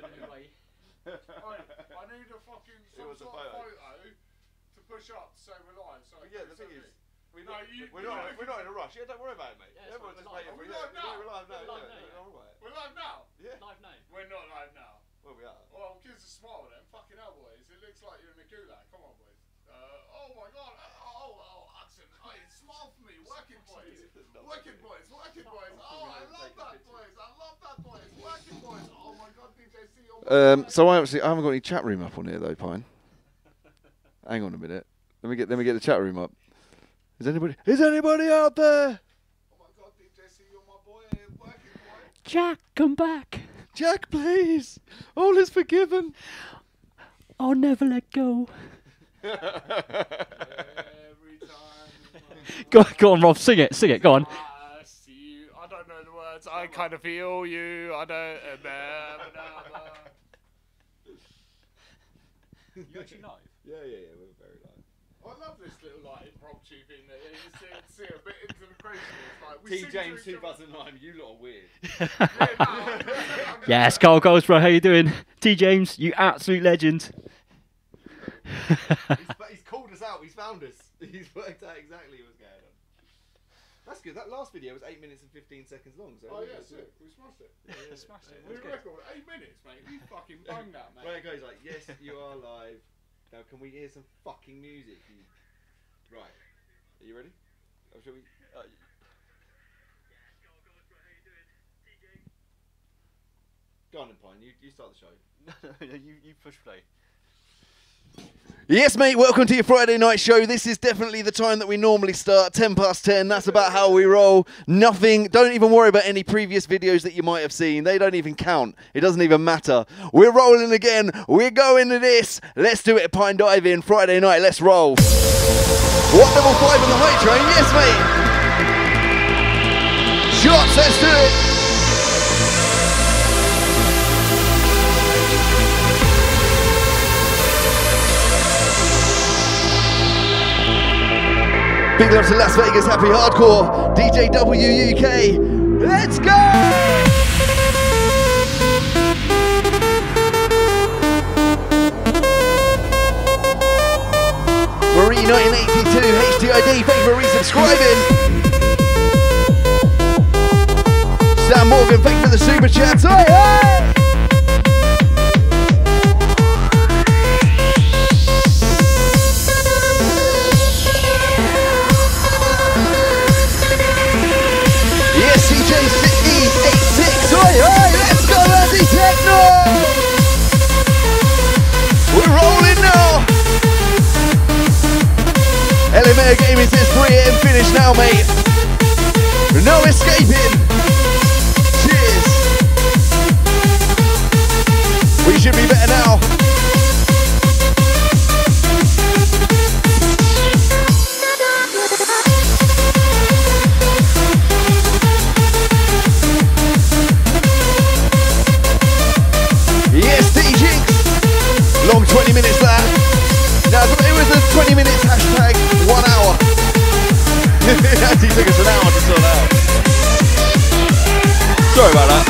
don't know why. Oi, I need a fucking some was a sort of photo. photo to push up to say we're live. So But yeah, the thing is, we're No, not, you- we're, you not, know- we're not in a rush. Yeah, don't worry about it, mate. Yeah, it's Everyone's fine, just we're waiting live. for Are you. we live now? Yeah, We're live now. We're live now, don't worry about it. we're live now. Yeah, Live now. We're not live now. well, we are. Well, give us a smile then. Fucking hell, boys. It looks like you're in a gulag. Come on, boys. Uh, oh my god. Oh, oh, Hudson. Hey, smile for me. Working boys. Working boys. Working boys. Oh, I love that, boys. I love that, boys. Working boys. Oh my god, DJ C. oh Um, so I actually I haven't got any chat room up on here though, Pine. Hang on a minute. Let me get let me get the chat room up. Is anybody is anybody out there? Oh my god, DJ C. You're my boy. Working boy. Jack, come back. Jack, please. All is forgiven. I'll never let go. Every time. Go, go on, Rob. Sing it. Sing it. Go on. I you. I don't know the words. I kind of feel you. I don't. You actually live? Yeah, yeah, yeah. We're very live. Oh, I love this little like impromptu thing that you see, see a bit into the craziness. Like we T sing to James each other. 2009. You lot are weird. Yeah, no, I'm just- I'm just- Yes, Carl Goldsborough. How you doing? T James, you absolute legend. he's, but he's called us out. He's found us. He's worked out exactly what's going on. That's good. That last video was eight minutes and 15 seconds long. So Oh yeah, sick. We smashed it. We smashed it. We record eight minutes, mate. We fucking bung that, mate. Right, it goes like, yes, you are live. Now, can we hear some fucking music? You... Right. Are you ready? Or shall we? Uh, Go on, then, Pine. You, you start the show. No, no, you, you push play. Yes, mate. Welcome to your Friday night show. This is definitely the time that we normally start. Ten past ten. That's about how we roll. Nothing. Don't even worry about any previous videos that you might have seen. They don't even count. It doesn't even matter. We're rolling again. We're going to this. Let's do it. Pinedivin Friday night. Let's roll. What level five on the high train? Yes, mate. Shots. Let's do it. Big love to Las Vegas, happy hardcore, DJ W UK. Let's go! Marie 1982, HDID, thank you for resubscribing. Sam Morgan, thank you for the super chats. Oi, oi! LMA Gaming says 3 AM finish now, mate. No escaping. Cheers. We should be better now. Yes, DJ. Long 20 minutes that. Now, it was a 20 minutes it took us an hour to sort out. Sorry about that.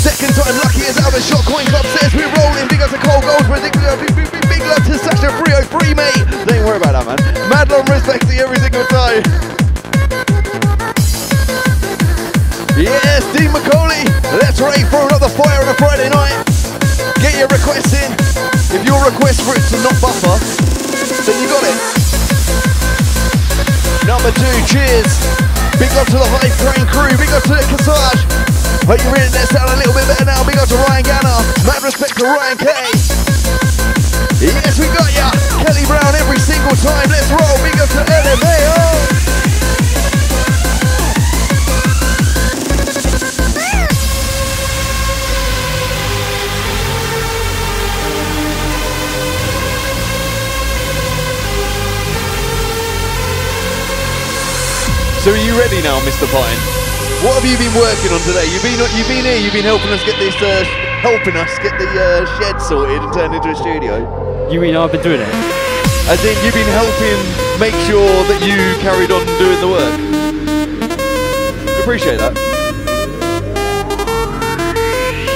Second time lucky as Albert Shot Coin Club says we're rolling. Big up to Cole Goldsborough. Big, big, big, big, love to Sasha 303, mate. Don't worry about that, man. Mad love respect to you every single time. Yes, Dean McCauley. Let's rave for another fire on a Friday night. Get your requests in. If your request for it to not buffer, then you got it. Number two, cheers. Big up to the High Train crew. Big up to the Cassage. Hope you're in there sound a little bit better now. Big up to Ryan Ganner. Mad respect to Ryan K. Yes, we got ya. Kelly Brown every single time. Let's roll. Big up to LMAO. So are you ready now, Mr. Pine? What have you been working on today? You've been you've been here. You've been helping us get this, uh, helping us get the uh, shed sorted and turned into a studio. You mean I've been doing it? As in, you've been helping make sure that you carried on doing the work. Appreciate that.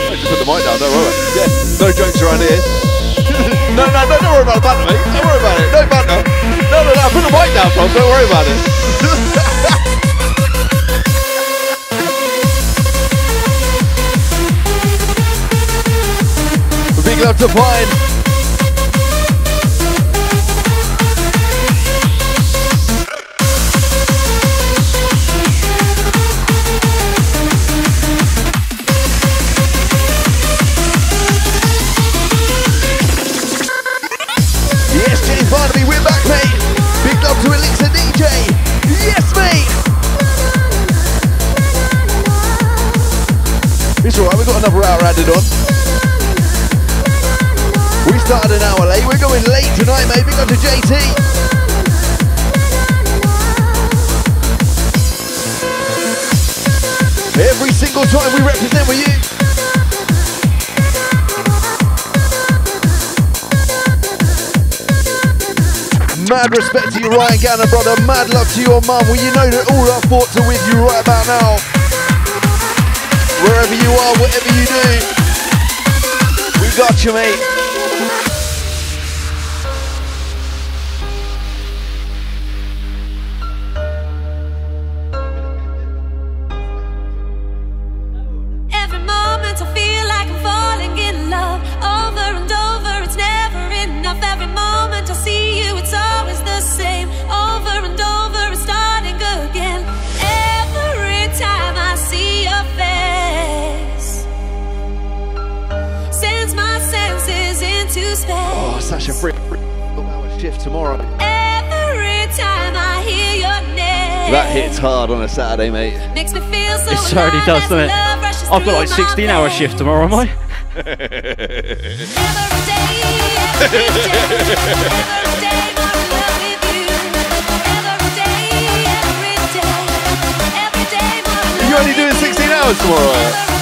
I should put the mic down. Don't worry. Yeah, no jokes around here. no, no, no, don't worry about the banter, mate. Don't worry about it. No banter. No, no, no. Put the mic down, Tom. Don't worry about it. DJ. Yes, mate. It's alright, we've got another hour added on. We started an hour late. We're going late tonight, mate. Big up to JT. Every single time we represent with you. Mad respect to you, Ryan Gannon, brother. Mad love to your mum. Well, you know that all our thoughts are with you right about now. Wherever you are, whatever you do, we got you, mate. Oh, such a free hour shift tomorrow. Every time I hear your name, That hits hard on a Saturday, mate. Makes me feel so It certainly does, doesn't it? I've got like 16 hour veins. shift tomorrow, am I? Every day, every day, every day, more in love with you. Only doing 16 hours tomorrow.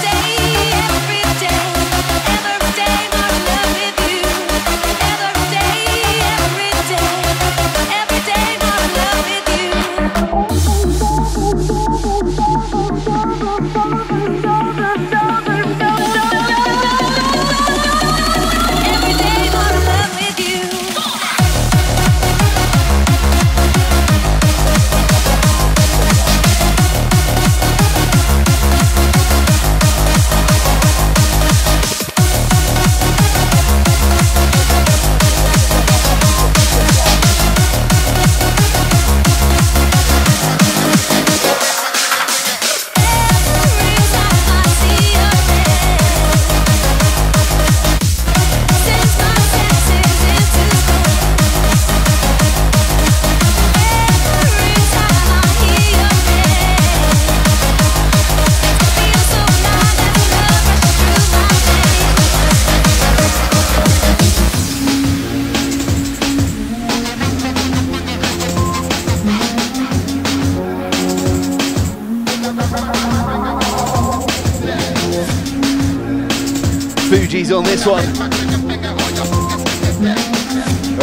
On this one.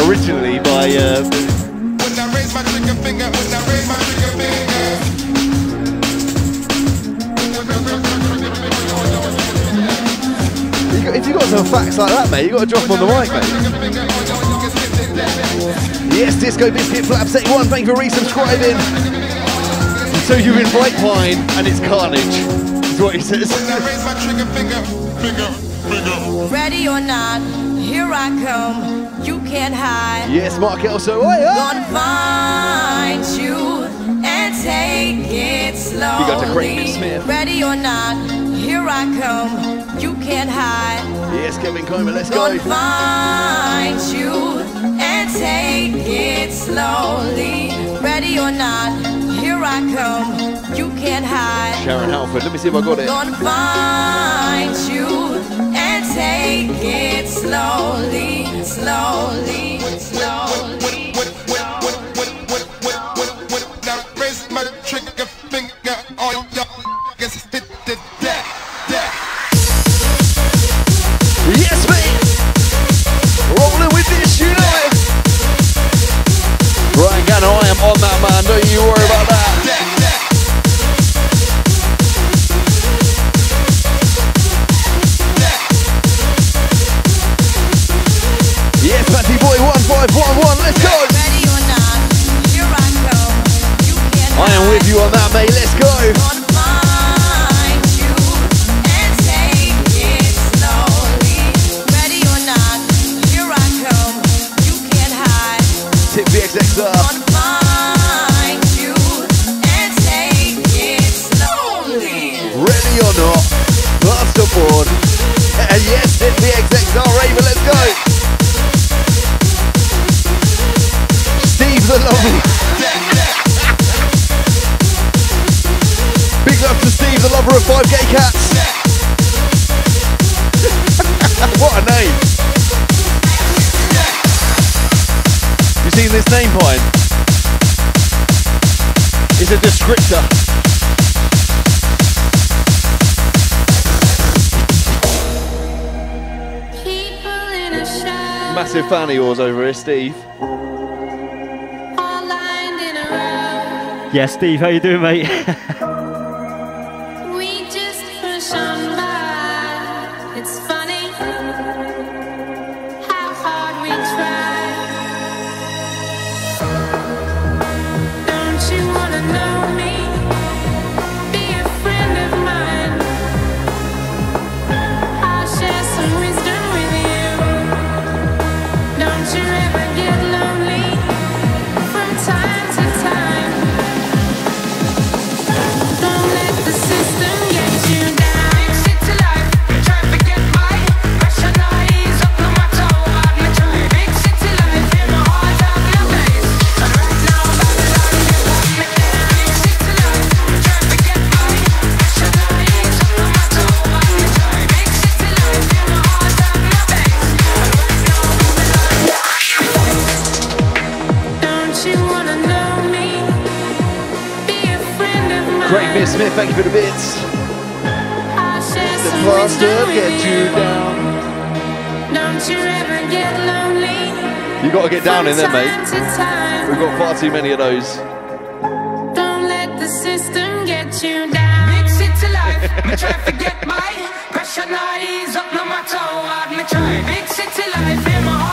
Originally by uh, if you got some facts like that, mate, you got to drop 'em on the mic, mate. Yes, Disco Biscuit Flaps 81, thank you for resubscribing. So you've been Bright Pine and it's carnage, is what he says. When I raise my trigger finger, finger, finger. Ready or not, here I come. You can't hide. yes, Mark Elso. Oi, oi. Gonna find you and take it slowly. got to Craig Smith. Ready or not, here I come. You can't hide. Yes, Kevin Comer, let's go. Gonna find you and take it slowly. Ready or not, here I come. You can't hide. Sharon Halford, let me see if I got it. Gonna find you slowly, slowly. Steve. Yeah, Steve, how you doing, mate? there, mate. We've got far too many of those. Don't let the system get you down. Mix it to life. Me try to get my pressure not ease up no matter what. Me try mix it to life. In my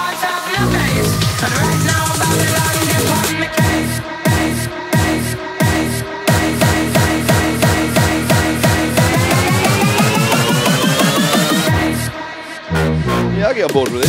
get on board with it.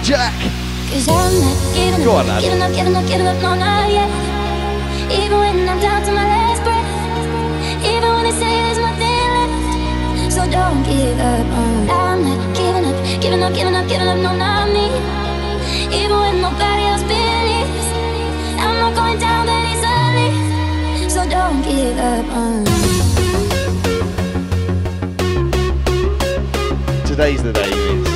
Jack. Cause I'm not giving Go up, on, lad. giving up, giving up, giving up, no, not yet. Even when I'm down to my last breath, even when they say there's nothing left. So don't give up on. I'm not giving up, giving up, giving up, giving up, no, not me. Even when nobody else believes, I'm not going down that easily. So don't give up on. Today's the day.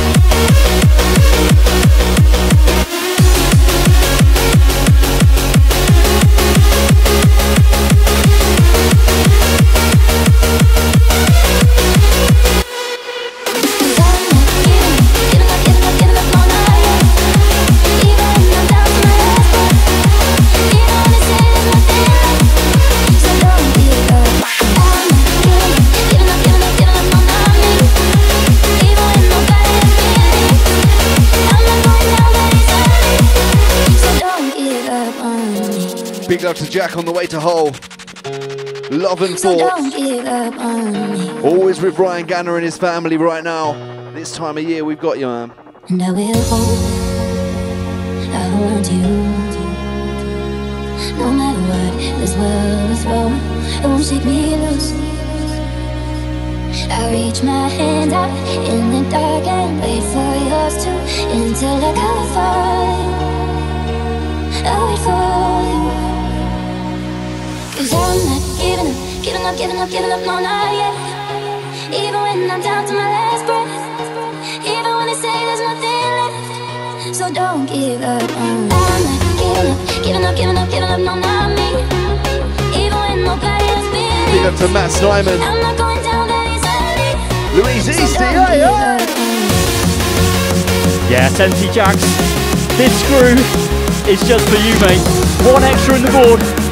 Love to Jack on the way to Hull. Love and thoughts. don't give up on me. Always with Brian Ganner and his family right now. This time of year, we've got you, man. And I will hold, I want you. No matter what this world is throwing, it won't shake me loose. I reach my hand out in the dark and wait for yours to until I come find. I wait for I'm not giving up, giving up, giving up, giving up, no, not yet. Even when I'm down to my last breath. Even when they say there's nothing left. So don't give up on me. I'm not giving up, giving up, giving up, giving up, no, not me. Even when nobody else Big up to Matt Snyman. I'm not going down that easily. Louise So Easty, don't hey, give hey. up on me. Yeah, Sensi Jax. This screw is just for you, mate. One extra in the board.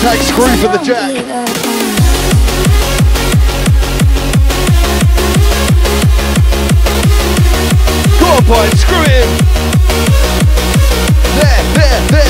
Hashtag screw for the Jack. screw him. There, there, there,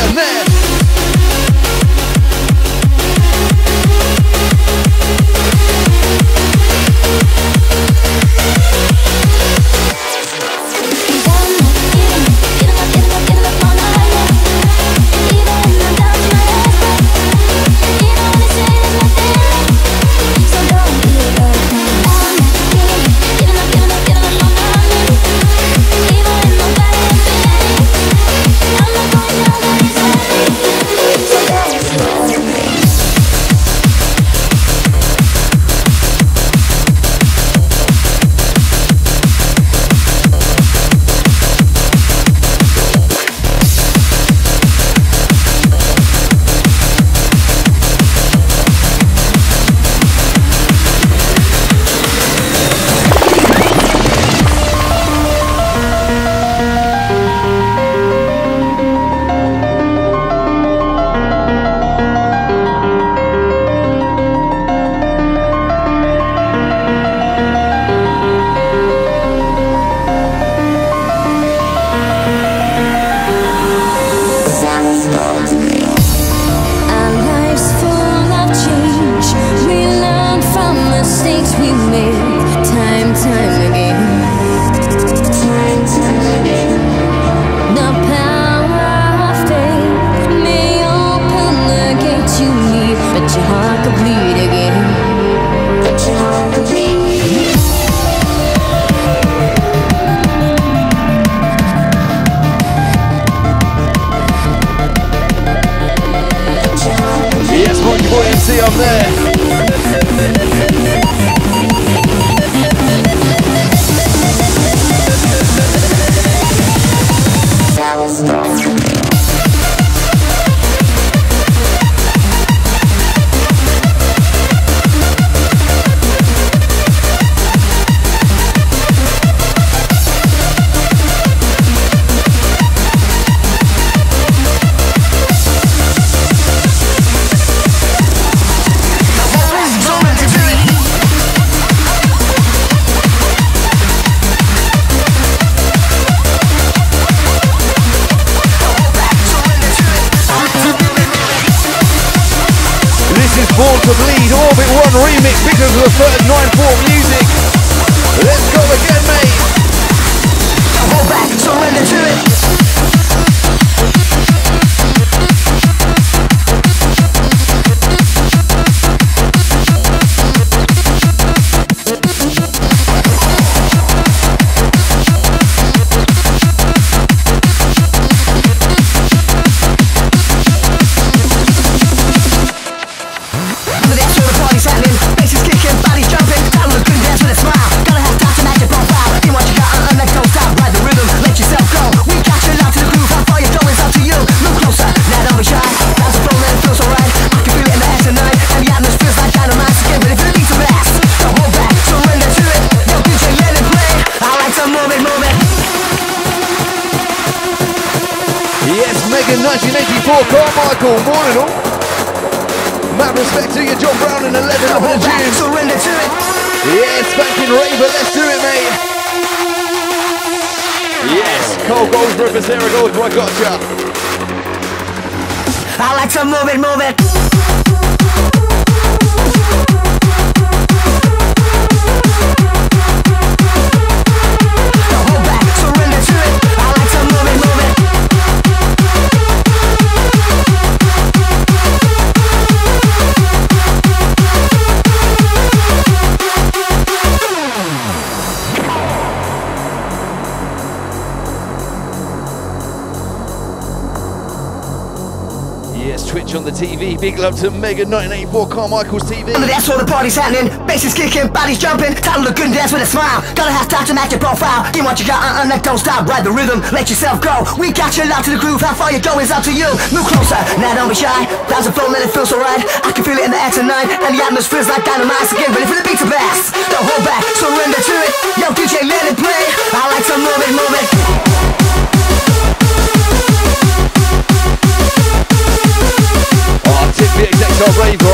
To Bleed Orbit 1 remix because of the third 9-4 music. Let's go again, mate. Yes, for Carmichael, one and all. Mad respect to you, John Brown and 11 up in June. Surrender to it. Yes, back in Raver, let's do it, mate. Yes, Cole Goldsborough for Sarah Goldsborough, gotcha. I like to move it, move it. big love to Mega 1984 Carmichael's TV. That's floor, the party's happening. Bass is kicking, body's jumping. Title look good and dance with a smile. Gotta have time to match your profile. Get what you got, uh uh, like, don't stop. Ride the rhythm, let yourself go. We got you locked to the groove. How far you go is up to you. Move closer, now don't be shy. Thousand flow, man, it feels alright. I can feel it in the air tonight. And the atmosphere's like dynamite. So get ready for the beat to blast. Don't hold back, surrender to it. Yo, DJ, let it play. I like to move it. Top Rave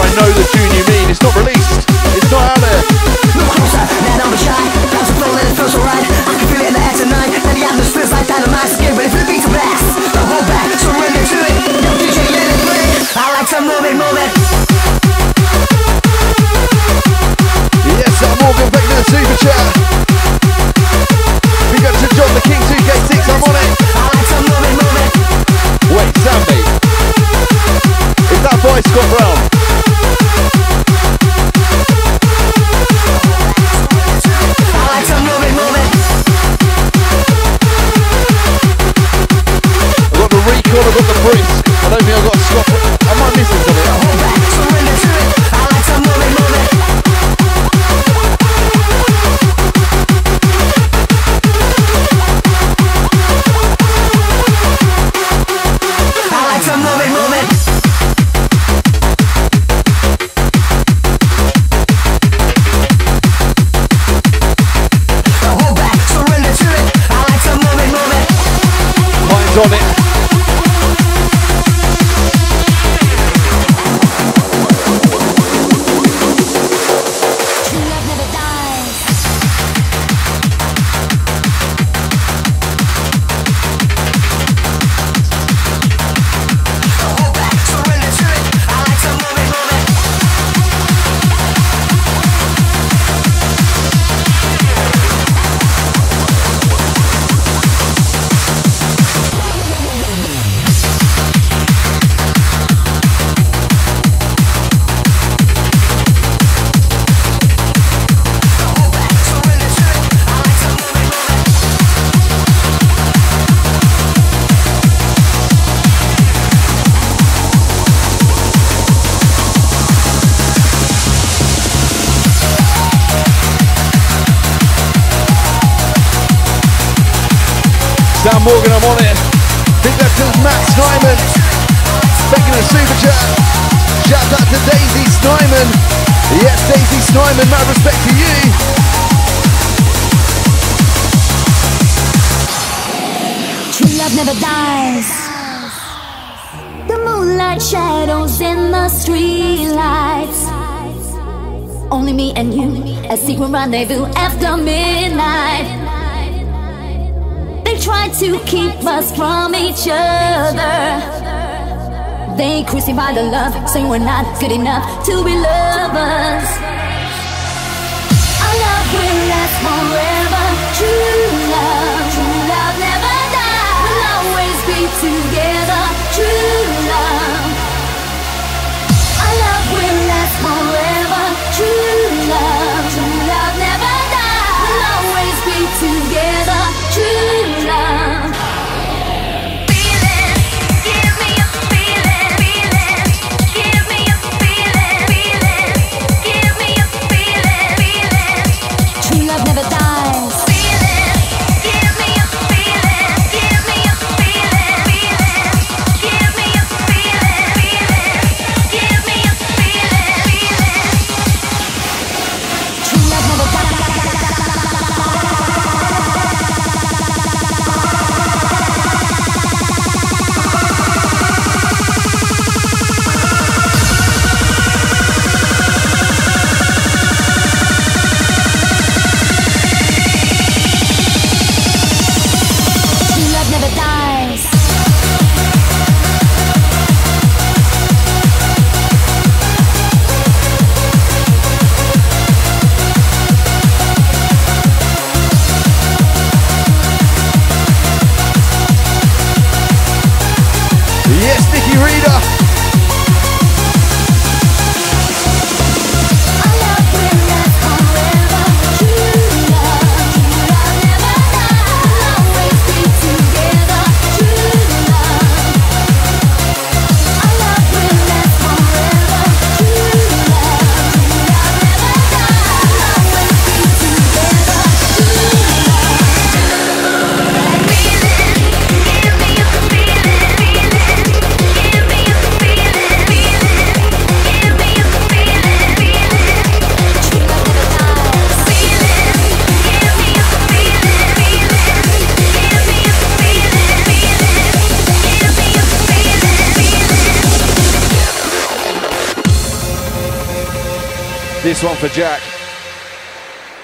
for Jack.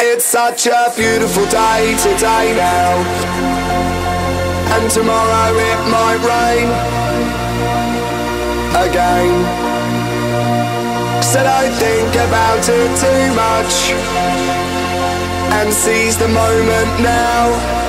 It's such a beautiful day today now. And tomorrow it might rain again. So don't think about it too much and seize the moment now.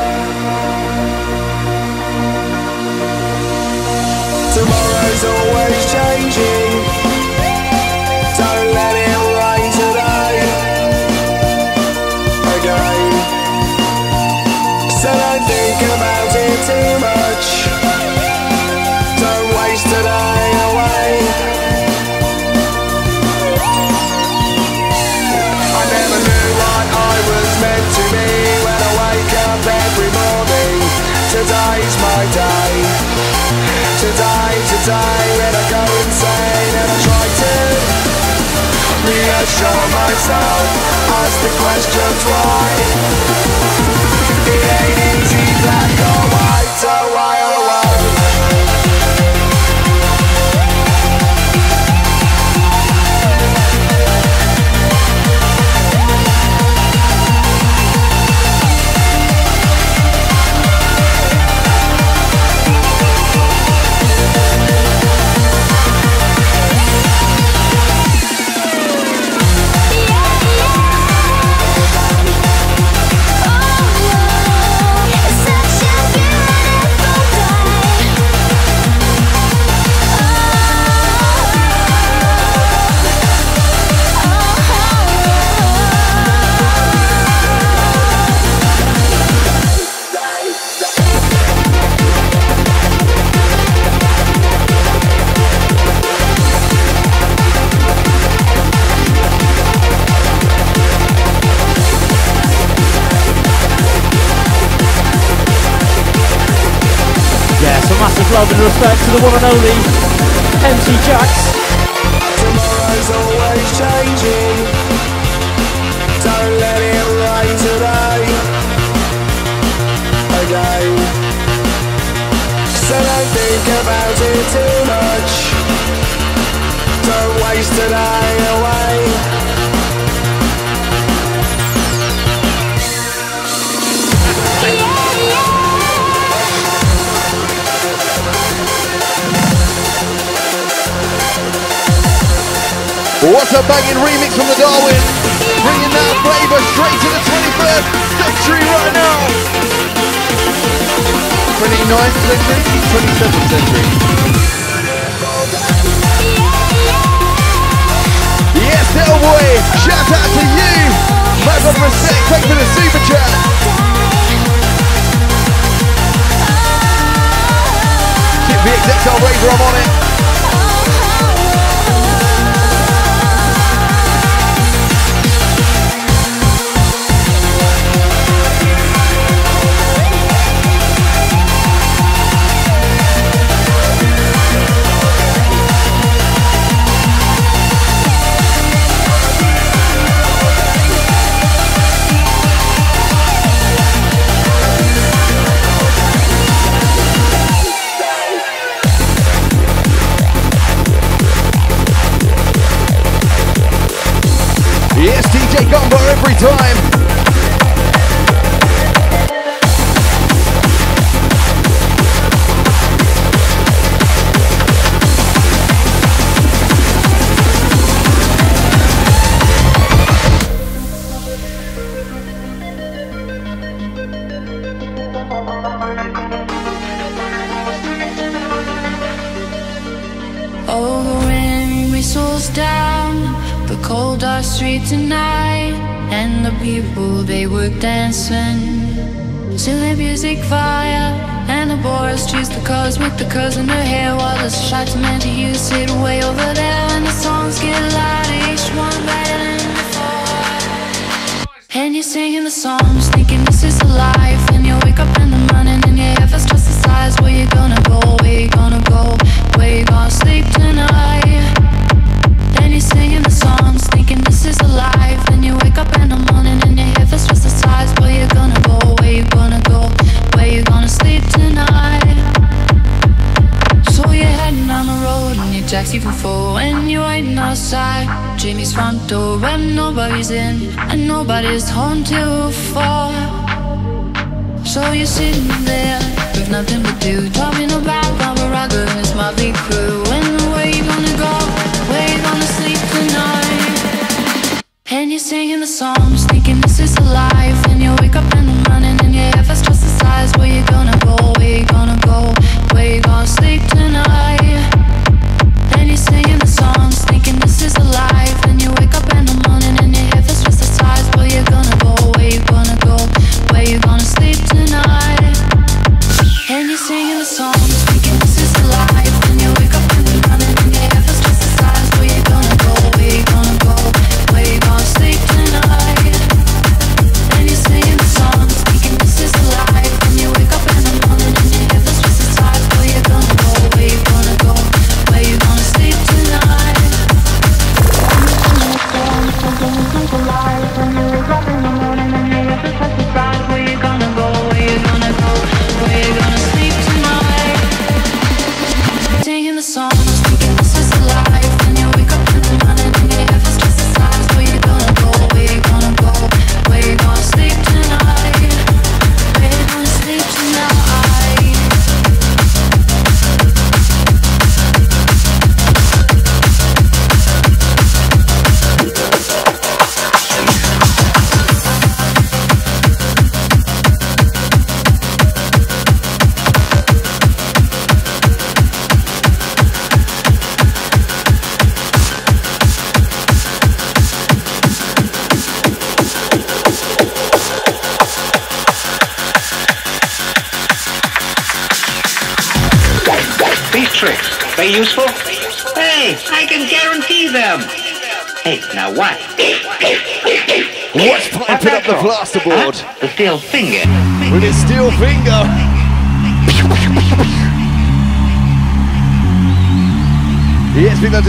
The one and only MC Jax. What a banging remix from the Darwin. Bringing that flavour straight to the 21st century right now. 29th century, 27th century. Yes, little boy. Shout out to you. Mad of respect. Thanks for the super chat. VXXL Razor, I'm on it. Every time. listen to the music fire and the boys choose the cause with the curls in her hair while the shots meant to use it way over there and the songs get loud. each one better than before and you're singing the songs thinking this is a life and you wake up in the morning and your head first just the size where you gonna go where you gonna go where you gonna nobody's front door when nobody's in and nobody's home till four. So you're sitting there with nothing to do, talking about Barbara Rugged and my motley crew. And where you gonna go? Where you gonna sleep tonight? And you're singing the songs.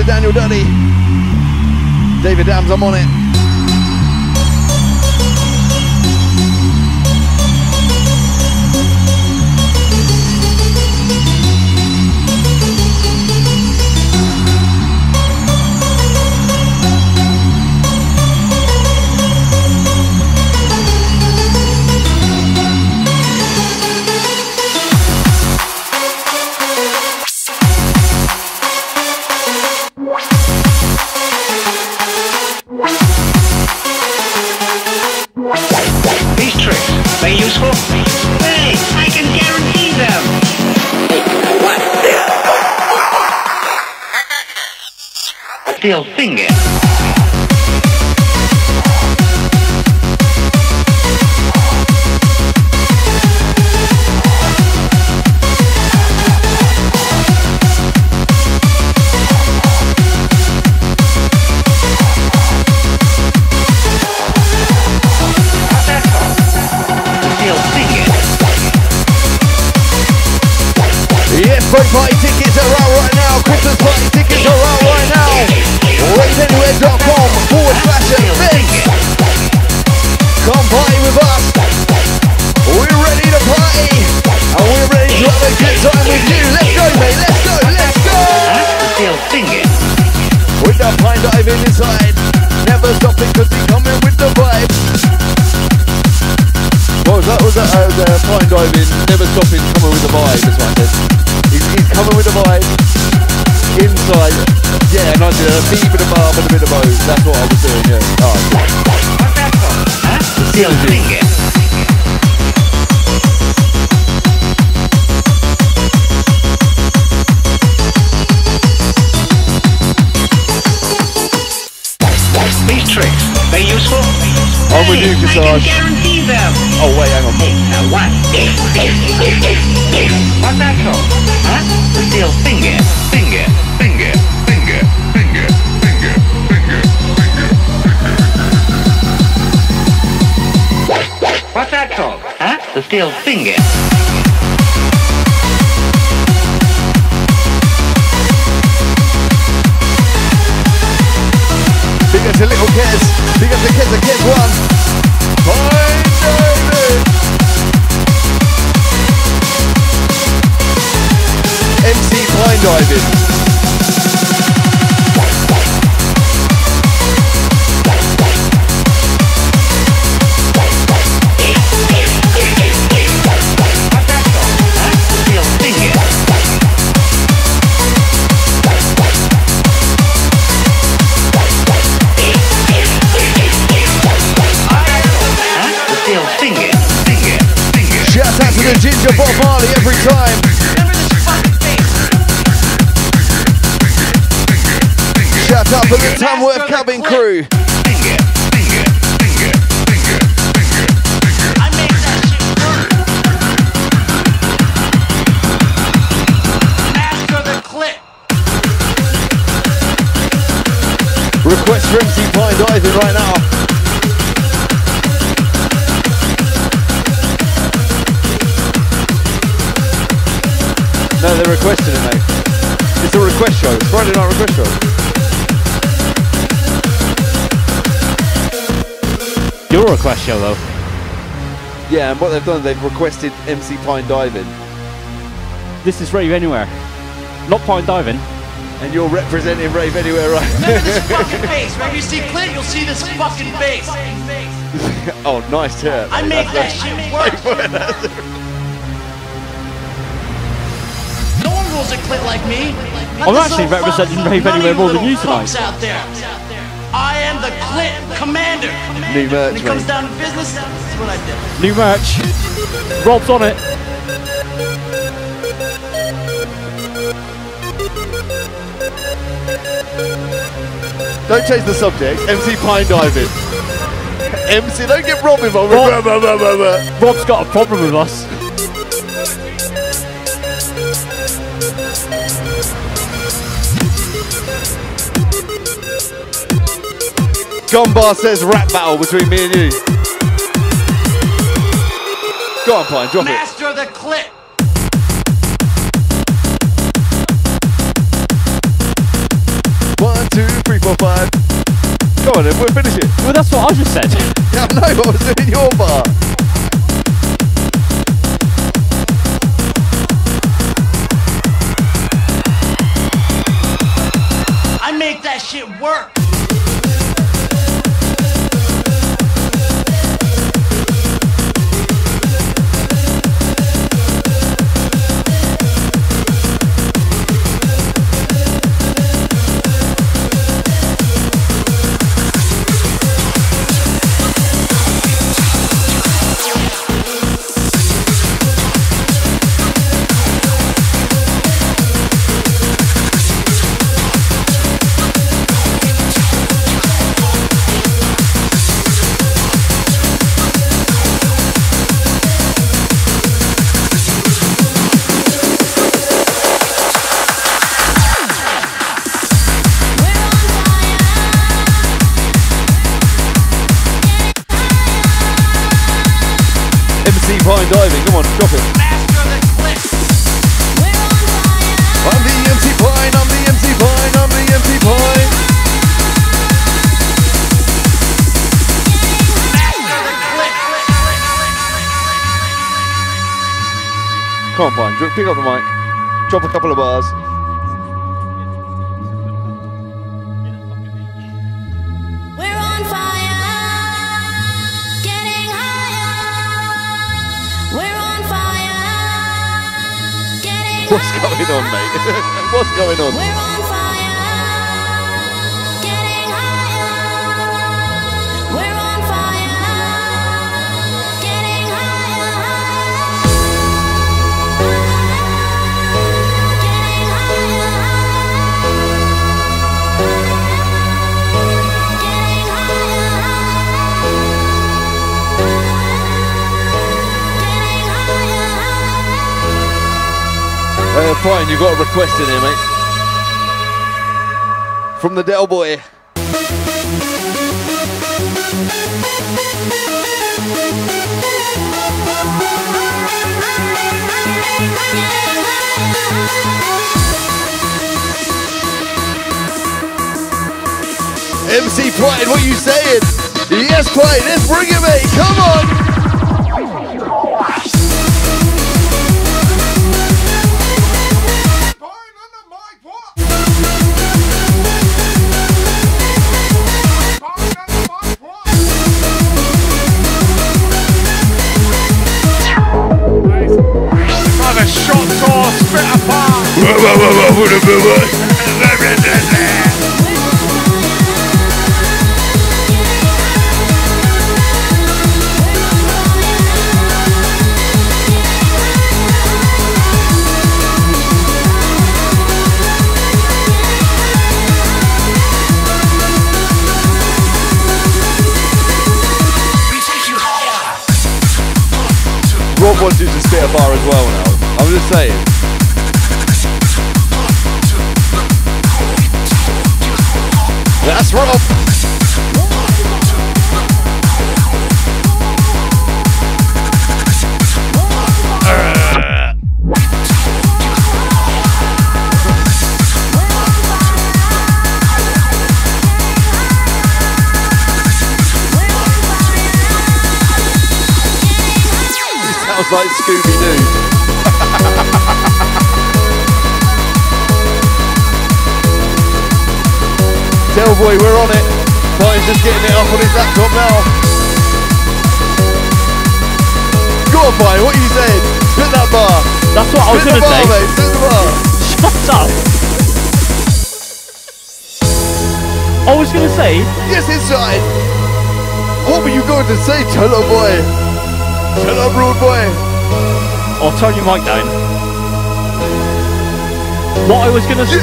Daniel Duddy. David Adams, I'm on it. They've done, they've requested MC Pinedivin, This is Rave Anywhere. Not Pinedivin. and you're representing Rave Anywhere, right? Remember this fucking face. Whenever you see Clint, you'll see this fucking face. oh, nice hair. I make that shit work. No one rules a Clint like me. I'm actually representing Rave Anywhere more than you tonight. fucks out there. I am the Clint commander. New merch, When it comes down to business, that's what I do. New merch. Rob's on it. Don't change the subject. MC Pinedivin. MC, don't get Rob involved. Rob-. Rob's got a problem with us. Gumbar says rap battle between me and you. Go on, Pine, drop it. Master the clip. One, two, three, four, five. Go on then, we'll finish it. Well, that's what I just said. Yeah, I know, but I was doing your part. I make that shit work. Pinedivin, come on, drop it. I'm the MC Pine, I'm the MC Pine, I'm the MC Pine. Come on, Pine, pick up the mic. Drop a couple of bars. What's going on, mate? What's going on? Fine, you've got a request in here, mate. From the Del Boy. MC Pride, what you saying? Yes, Pride, let's bring it, mate. Come on. Mic down. What I was gonna say.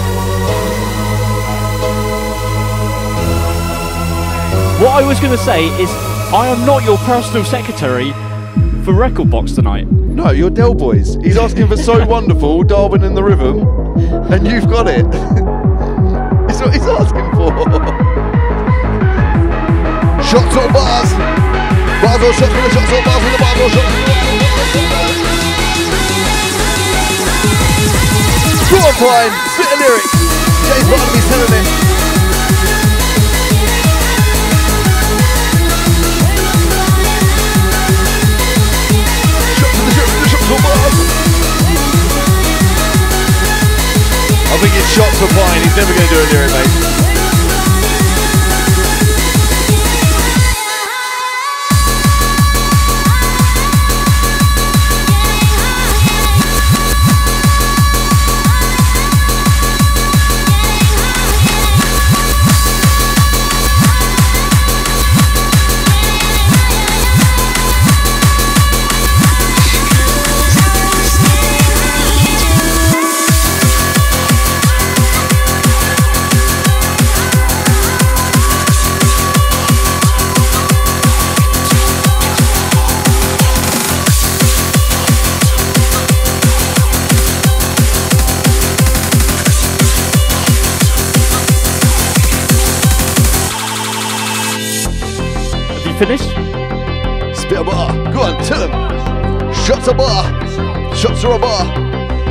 What I was gonna say is, I am not your personal secretary for Rekordbox tonight. No, you're Del Boys. He's asking for so wonderful, Darwin in the rhythm, and you've got it. it's what he's asking for. Shots or bars? Bars or shots for the shots or bars for the bars or shots for the Go Shots for the shots for the shots or bars. I think it's shots for Brian. He's never going to do a lyric, mate. Have you? Spit a bar. Go on, tell him. Shots a bar. Shots are a bar.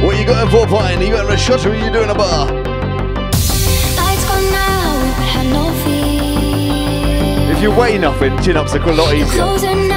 What are you got in for, Brian? Are you got a shot or are you doing a bar? Lights gone out, had no fear. If you weigh nothing, chin ups are a lot easier.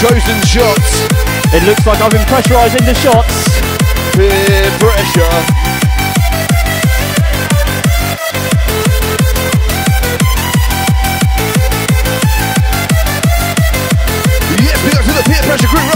chosen shots. It looks like I've been pressurising the shots. Peer pressure. pressure group.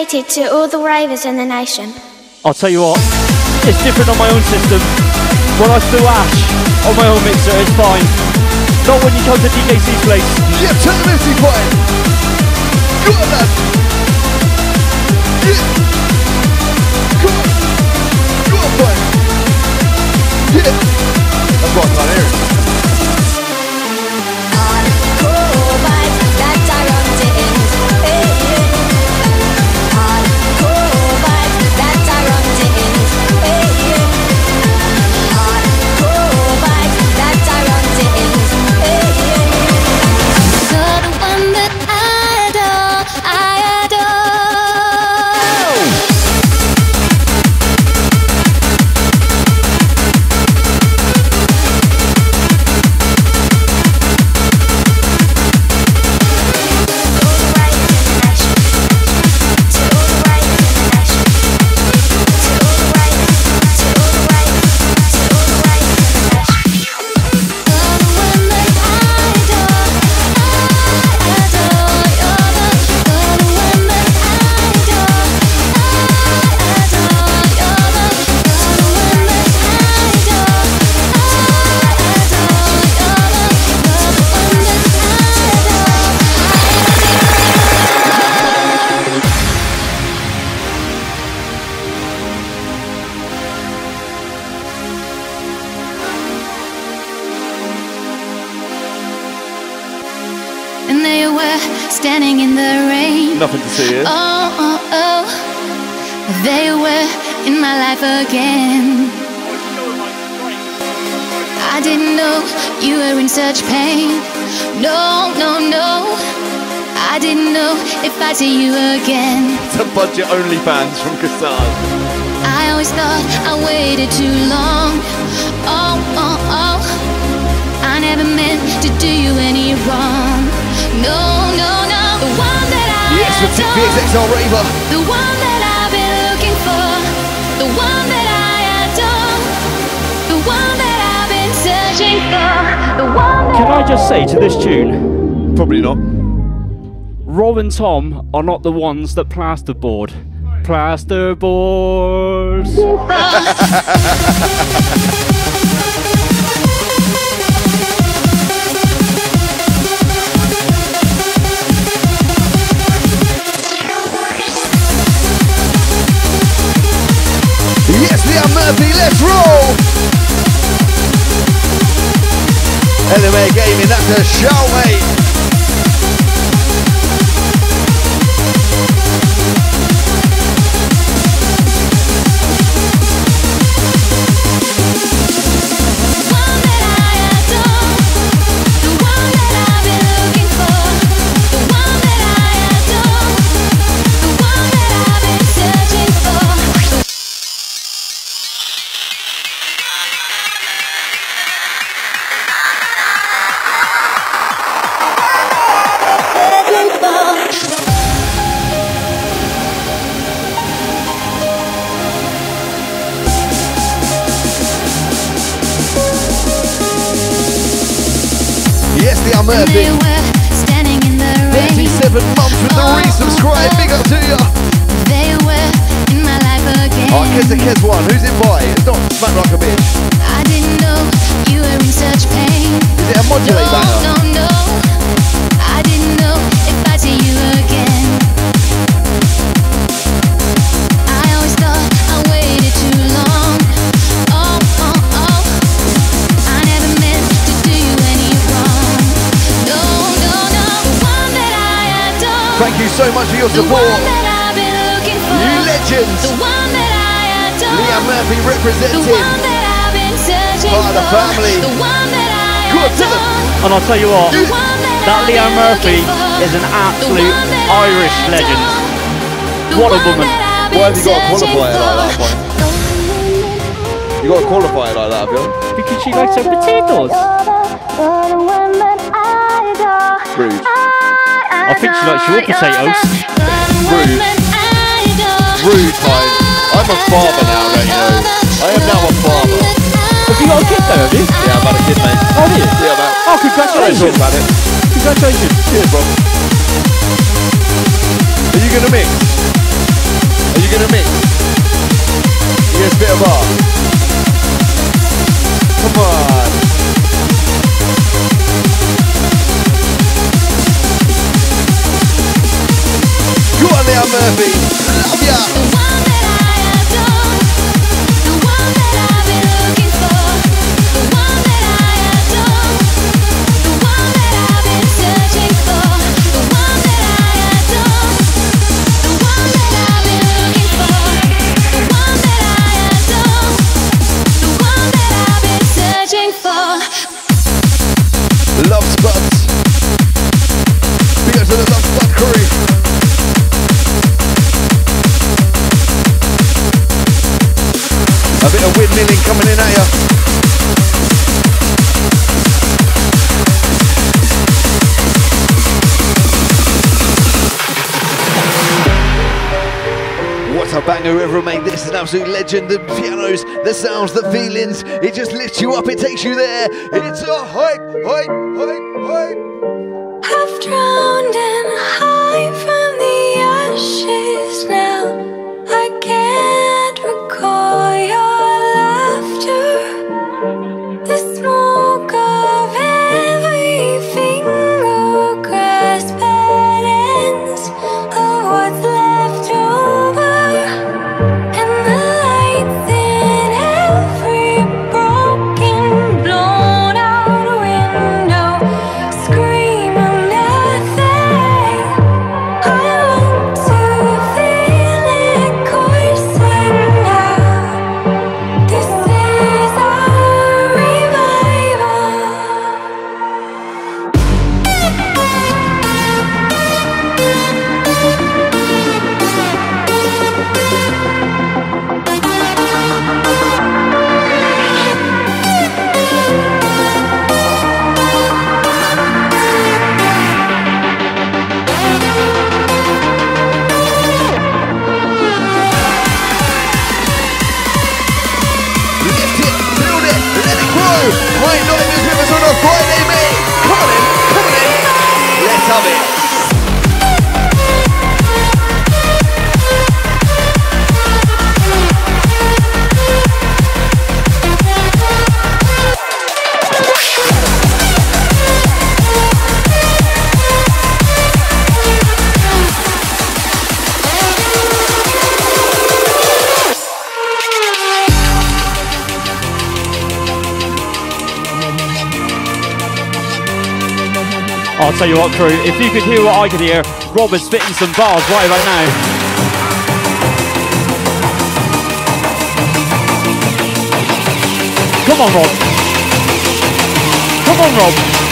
dedicated to all the ravers in the nation. I'll tell you what, it's different on my own system. When I do Ash on my own mixer, it's fine. Not when you come to DJC's place. Yeah, turn the music quiet. Go on, lad. Yeah. Go on. Go on, boy. Yeah. That's what I can't hear. See. Oh, oh, oh. they were in my life again. I didn't know you were in such pain. No, no, no. I didn't know if I'd see you again. Some budget only fans from Kassan. I always thought I waited too long. Oh, oh, oh. I never meant to do you any wrong. No. The one that I Yes, with adore. TPXXL Raver. The one that I've been looking for. The one that I adore. The one that I've been searching for. The one that Can I just say to this tune, Probably not. Rob and Tom are not the ones that plasterboard. Plasterboards. LMA Gaming, that's a show, mate. Tell you what, that that I've Leanne Murphy is an absolute one that I Irish legend. What a woman. that I've Why have you got to searching qualify it like that, for. boy? You got to qualify it like that, have you? Because she likes her potatoes. Rude. I think she likes your potatoes. Rude. Rude, fine. I'm a father now, don't you know? I am now a father. Have you got a kid though, have you? Yeah, I've had a kid, mate. Oh, do you? Yeah, man. Oh, congratulations. about it. Congratulations. Cheers, bro. Are you gonna mix? Are you gonna mix? You gonna spit a bar? Come on. Go on, Leah Murphy. Love ya. Windmilling coming in at ya. What a banger, whoever mate. this is an absolute legend. The pianos, the sounds, the feelings, it just lifts you up, it takes you there. It's a hype, hype. Tell you what, crew, if you could hear what I could hear, Rob is spitting some bars right about now. Come on, Rob. Come on, Rob.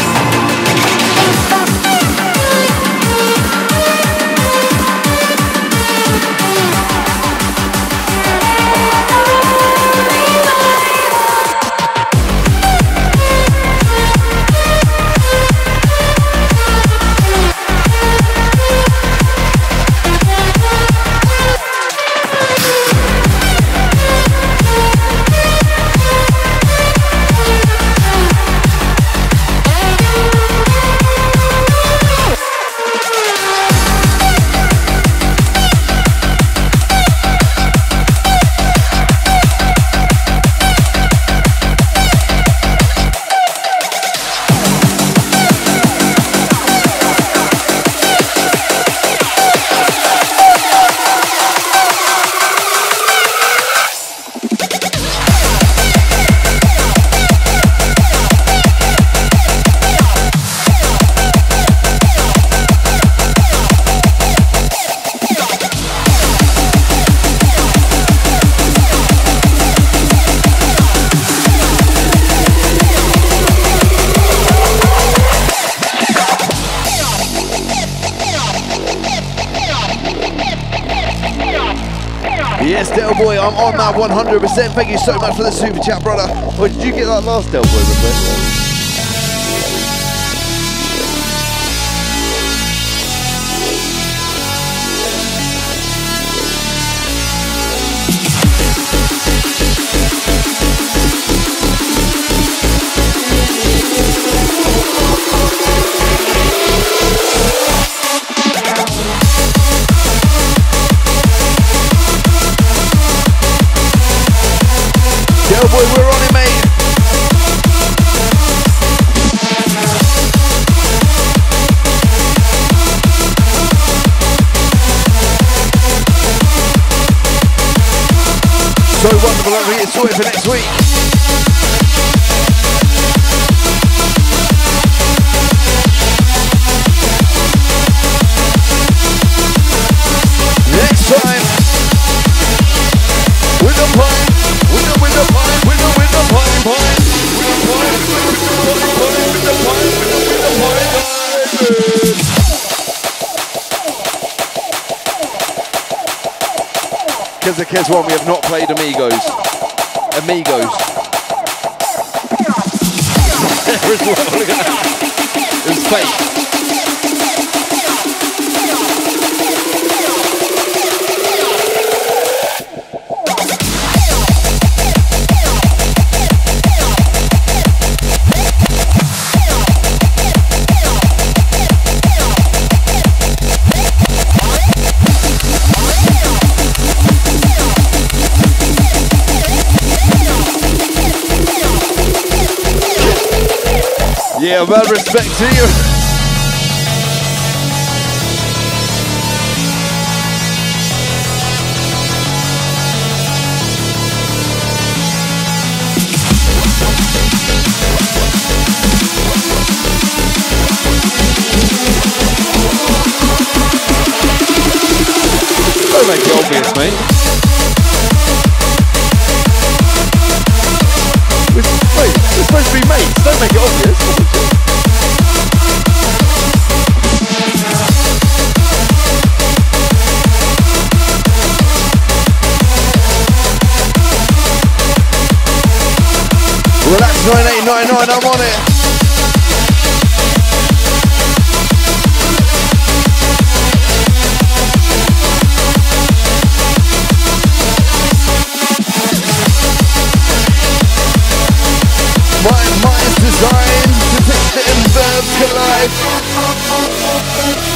100%. Thank you so much for the super chat, brother. Or did you get that last Del Boy request? With the pine, with a pine. Because the kids one, we have not played Amigos. Amigos. there is one. Look at that. It fake. Yeah, well, respect to you. Don't make it obvious, mate. We're, wait, we're supposed to be mates. Don't make it obvious. Relax 9899, I'm on it. To life.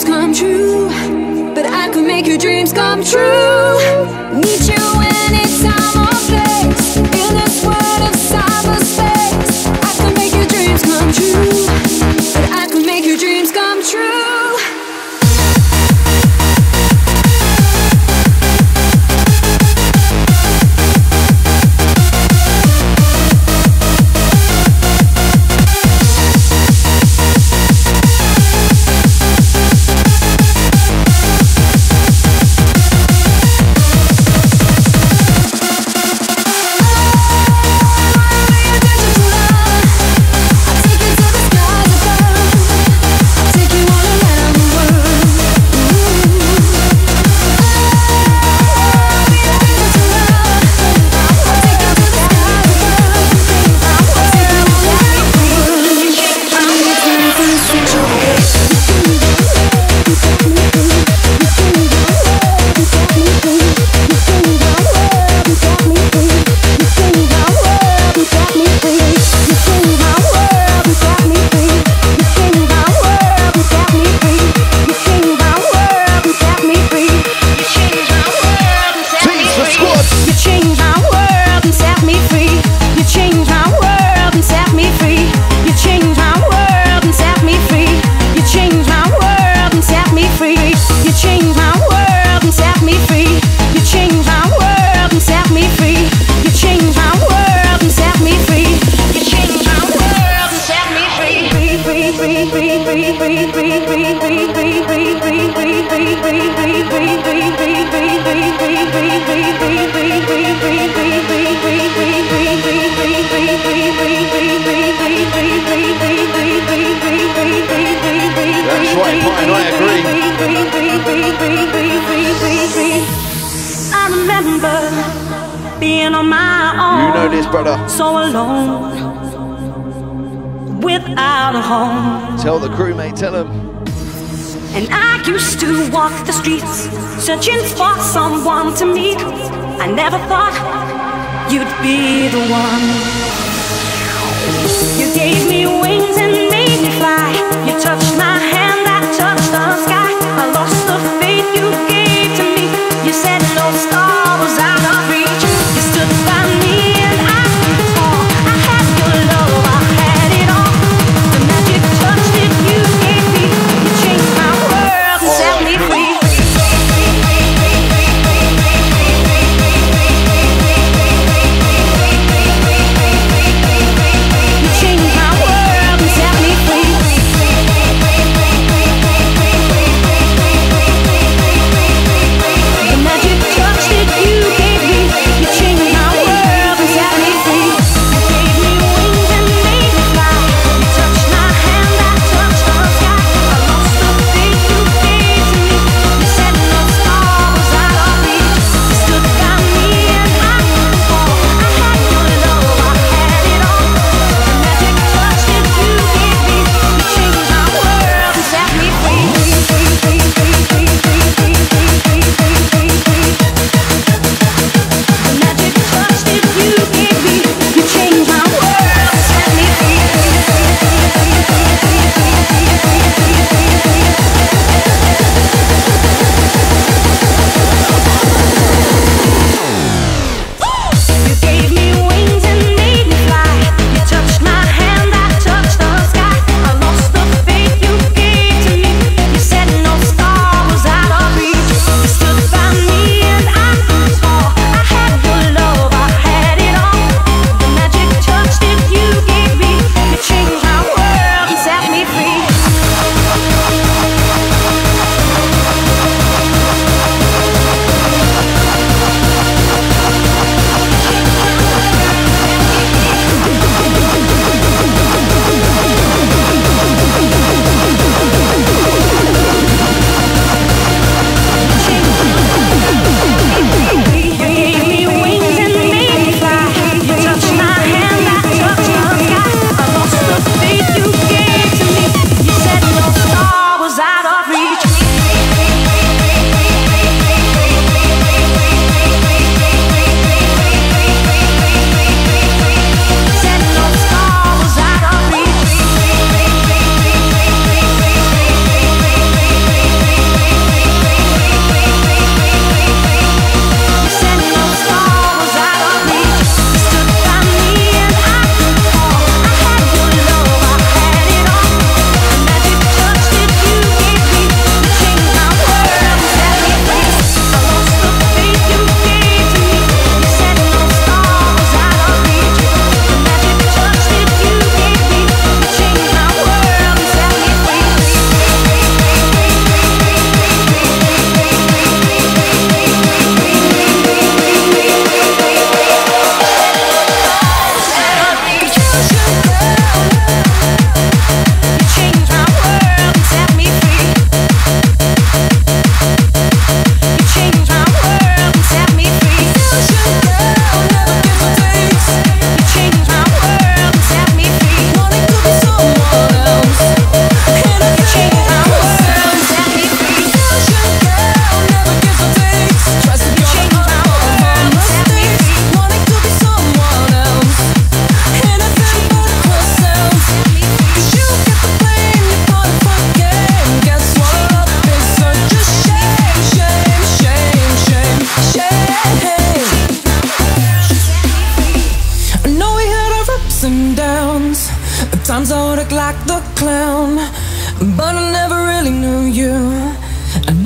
dreams come true But I could make your dreams come true. Meet you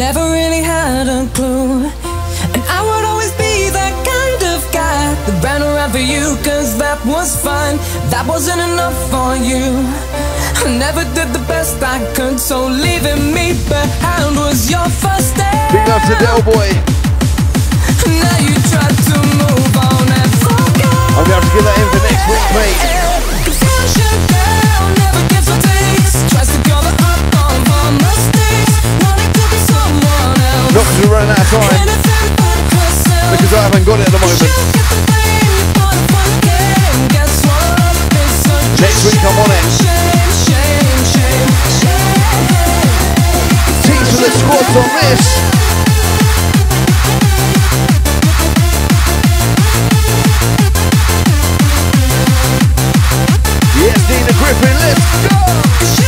never really had a clue. And I would always be that kind of guy that ran around for you, cause that was fun. That wasn't enough for you. I never did the best I could, so leaving me behind was your first day. Big up to Del Boy. Now you try to move on and forget. I'm gonna have to get that in for next week, mate. we're running out of time. Because I haven't got it at the moment. Next week I'm on it. Teach for the squad on this. Yes, Nina Griffin, let's go!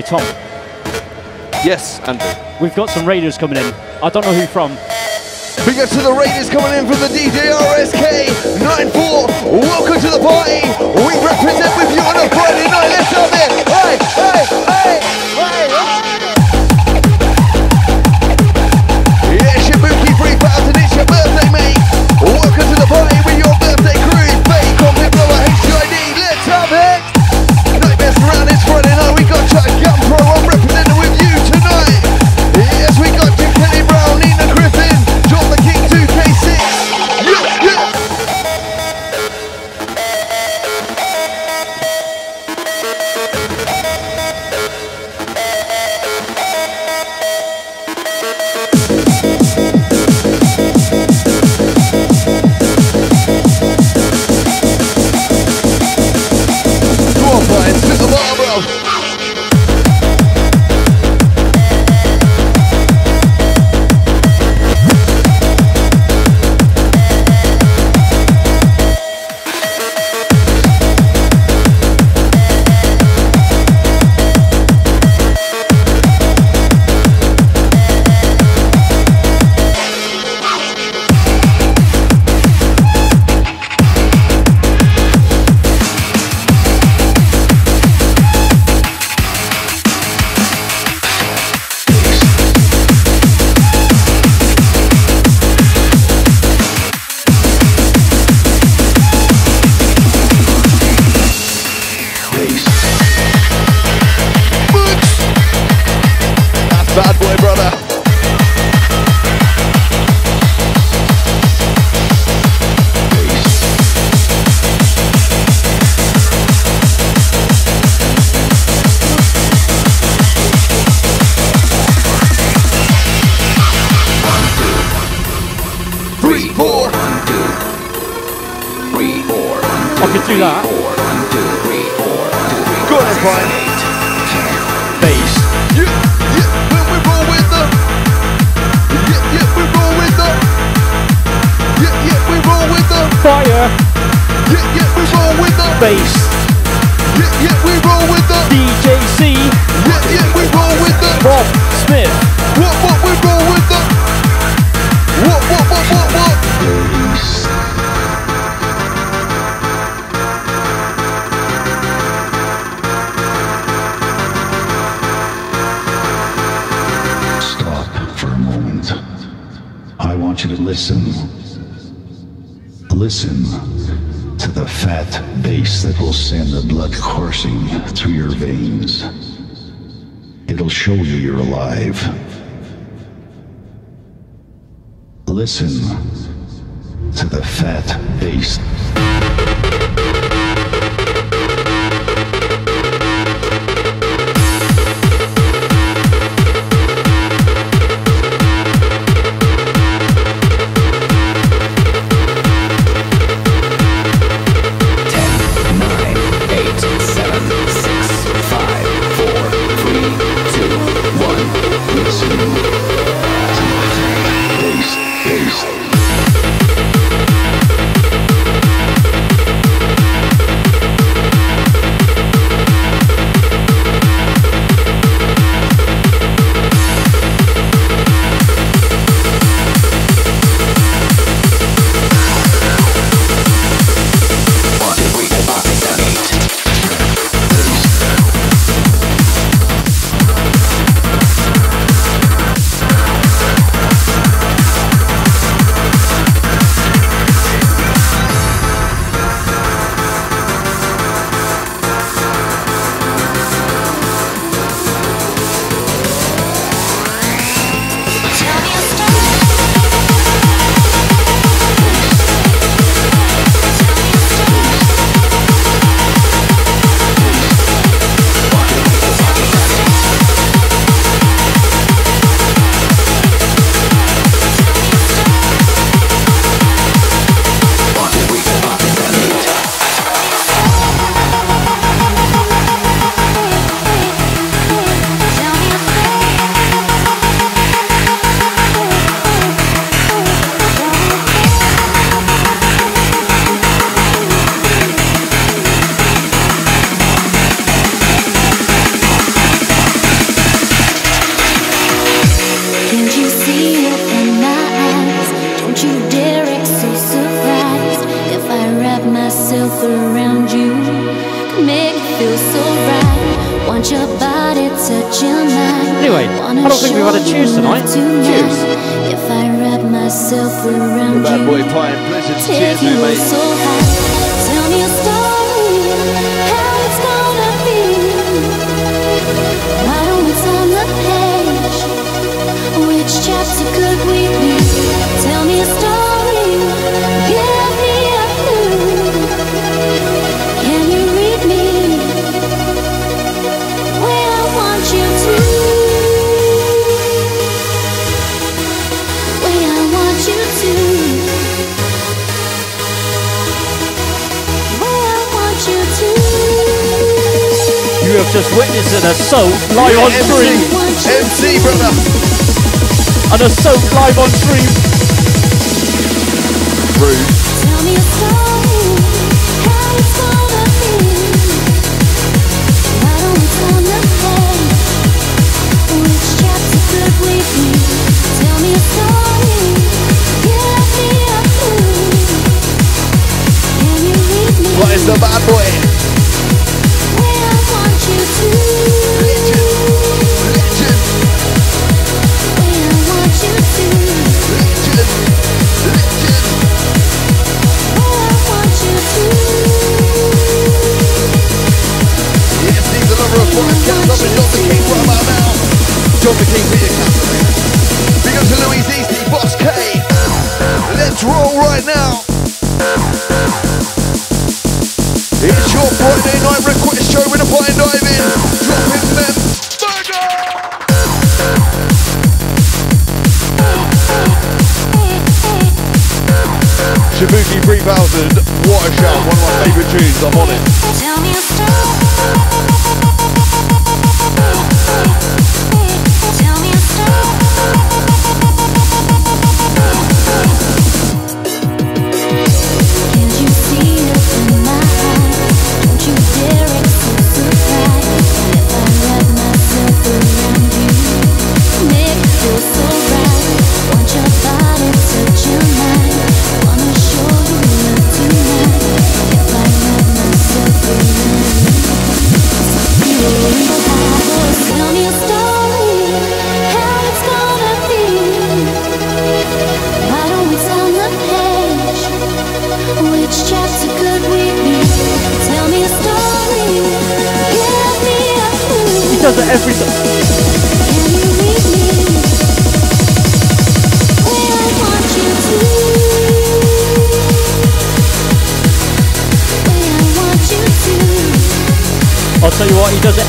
Sorry, Tom. Yes, Andrew. We've got some Raiders coming in. I don't know who from. We get to the Raiders coming in from the DJ RSK 94. Welcome to the party. We represent with you on a Friday night. Let's have it. Hey, hey, hey, hey. Yeah, it's your Mookie Free Fountain. It's your birthday, mate. Welcome to the party. Assault live on MC, stream. MC, brother. An assault live on stream. Rude. Tell me a story, how The King for your cameraman. Big up to Louis Easty, Boss K. Let's roll right now. It's your Friday night request show with a Pinedivin. Dropping them. Shibuki 3000, what a shout, one of my favourite tunes, I'm on it.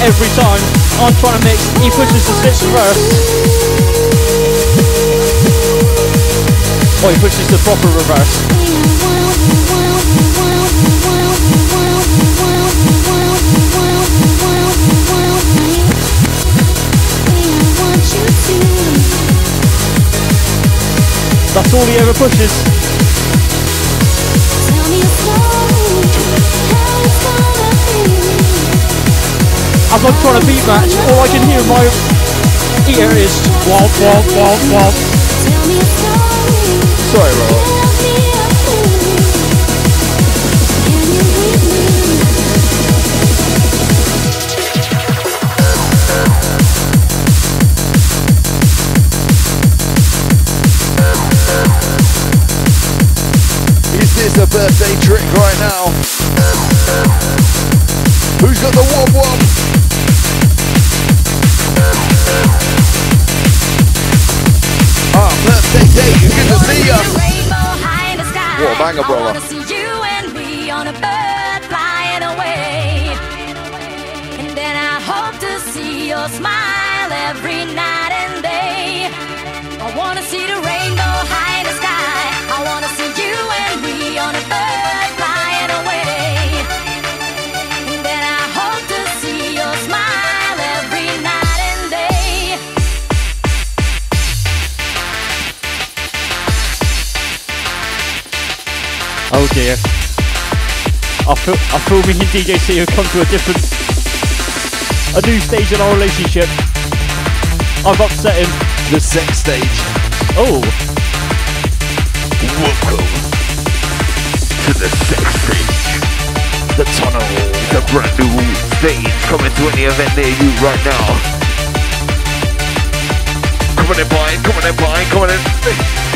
Every time. I'm trying to mix, he pushes the sixth reverse. Oh, he pushes the proper reverse. That's all he ever pushes. As I'm trying to beat match, all I can hear in my ear is womp womp womp womp. Sorry, Robert. Is this a birthday trick right now? Who's got the womp womp? Day, good to see ya. What a banger, brother. I feel, I feel me and DJC have come to a different, a new stage in our relationship. I've upset him. The sex stage. Oh. Welcome to the sex stage. the tunnel. A brand new stage coming to any event near you right now. Come on in, Brian. Come on in, Brian. Come on in.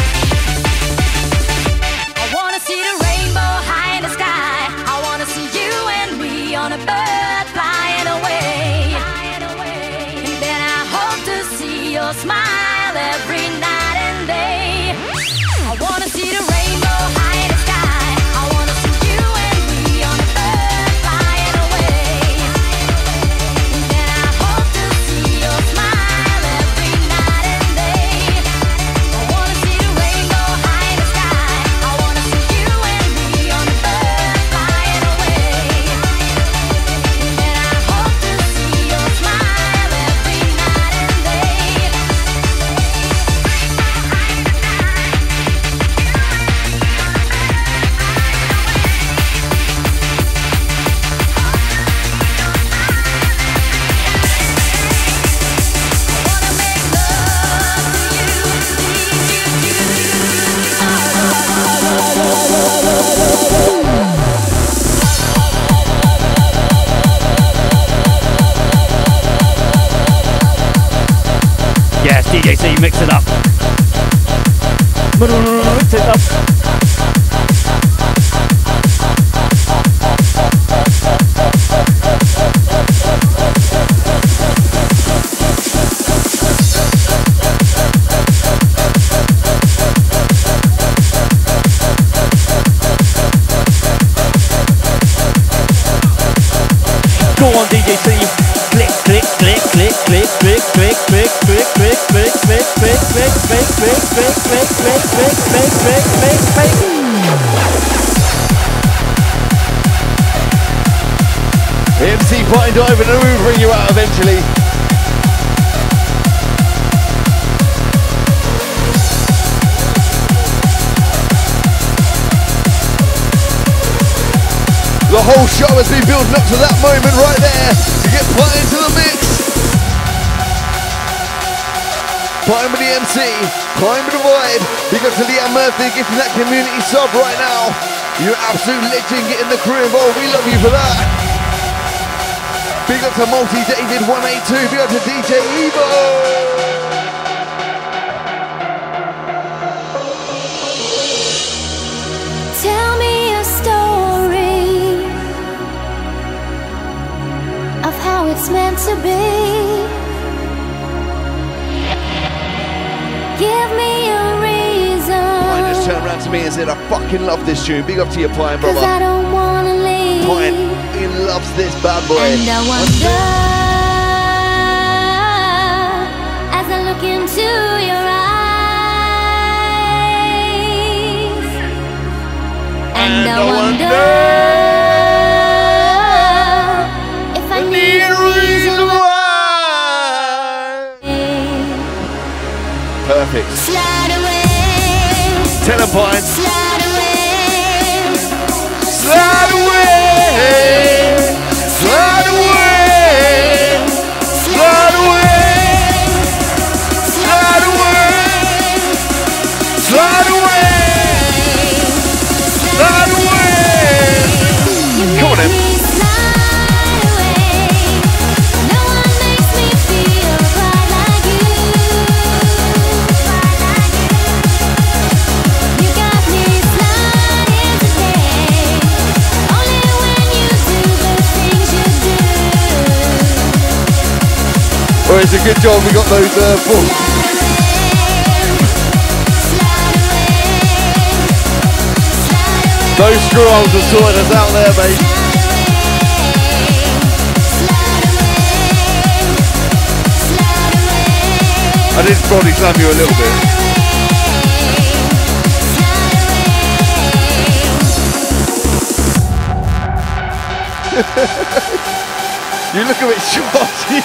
MC Party Dive and we'll bring you out eventually. The whole show has been building up to that moment right there to get put into the mix. With the MC, with the vibe. Big up to Liam Murphy giving that community sub right now. You're absolute legend getting the crew involved. We love you for that. Big up to Multi David 182. Big up to DJ Evo. Tell me a story of how it's meant to be. Give me a Pine just reason. turned around to me and said, I fucking love this tune. Big up to you, Pine, Cause I brother. don't wanna leave. Pine, he loves this bad boy. And I wonder as I look into your eyes. And, I wonder if Perfect. Slide away, Tell him, Pine. slide away, Slide away, it's a good job we got those uh, balls. Those screw holes are sorting us out there, mate. I did probably slam you a little bit. you look a bit shocked. Look...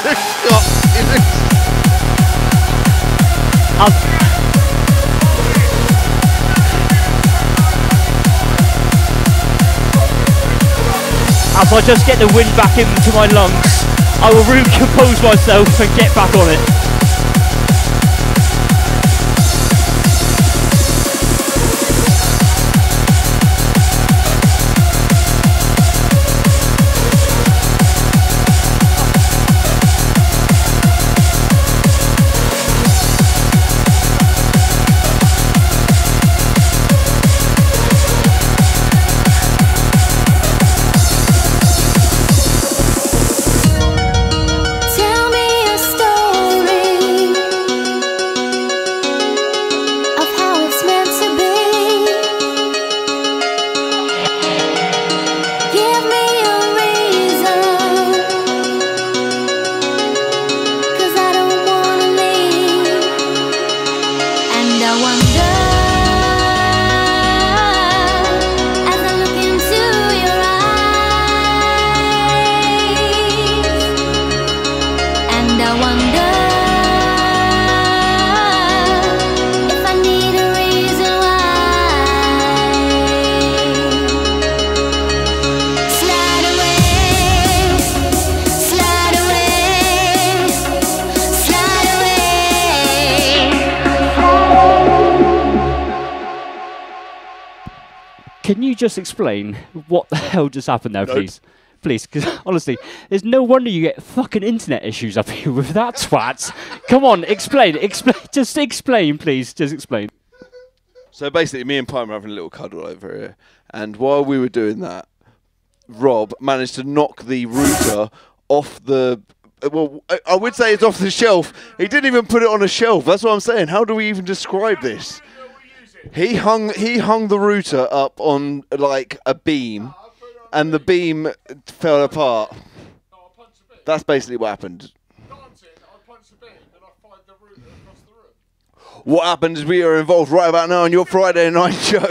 As I just get the wind back into my lungs, I will recompose myself and get back on it. Just explain what the hell just happened there, Nope. please? Please, because honestly, there's no wonder you get fucking internet issues up here with that twat. Come on, explain, explain, just explain, please, just explain. So basically, me and Pine were having a little cuddle over here, and while we were doing that, Rob managed to knock the router off the. Well, I would say it's off the shelf. He didn't even put it on a shelf. That's what I'm saying. How do we even describe this? He hung he hung the router up on like a beam, and the beam fell apart. That's basically what happened. What happened is we are involved right about now on your Friday night show.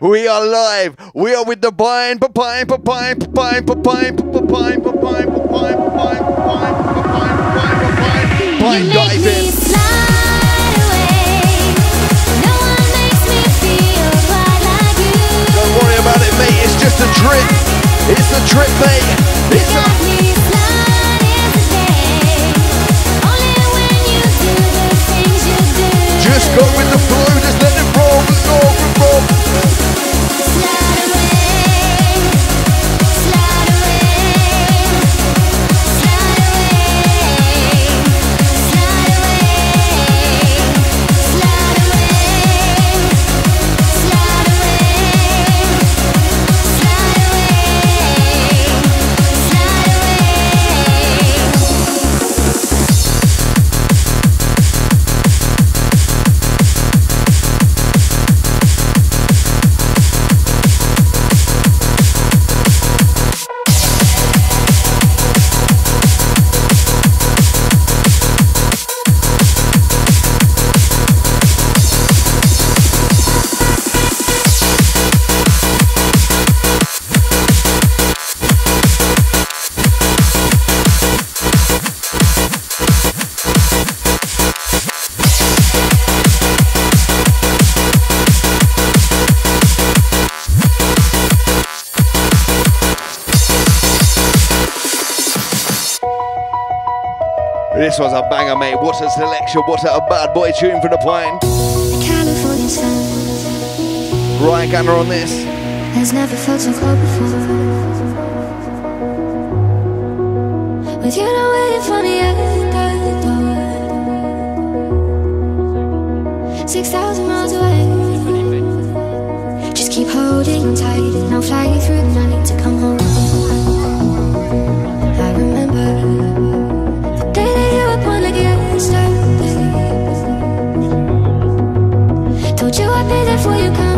we are live. We are with the pine, papine, papine, papine, papine, papine, papine, papine, papine, papine, papine, papine, papine, diving. Mate. It's just a trip. It's a trip, mate. It's a. Just go with the flow. Just let it roll, roll, roll. Was a banger, mate. What a selection. What a bad boy tune for the pine. California sun Ryan Ganner on this. has never felt so cold before. With you not waiting for me at the door. Six thousand miles away. Just keep holding tight, and I'll fly you through the night to come home. Told you I'd be there for you,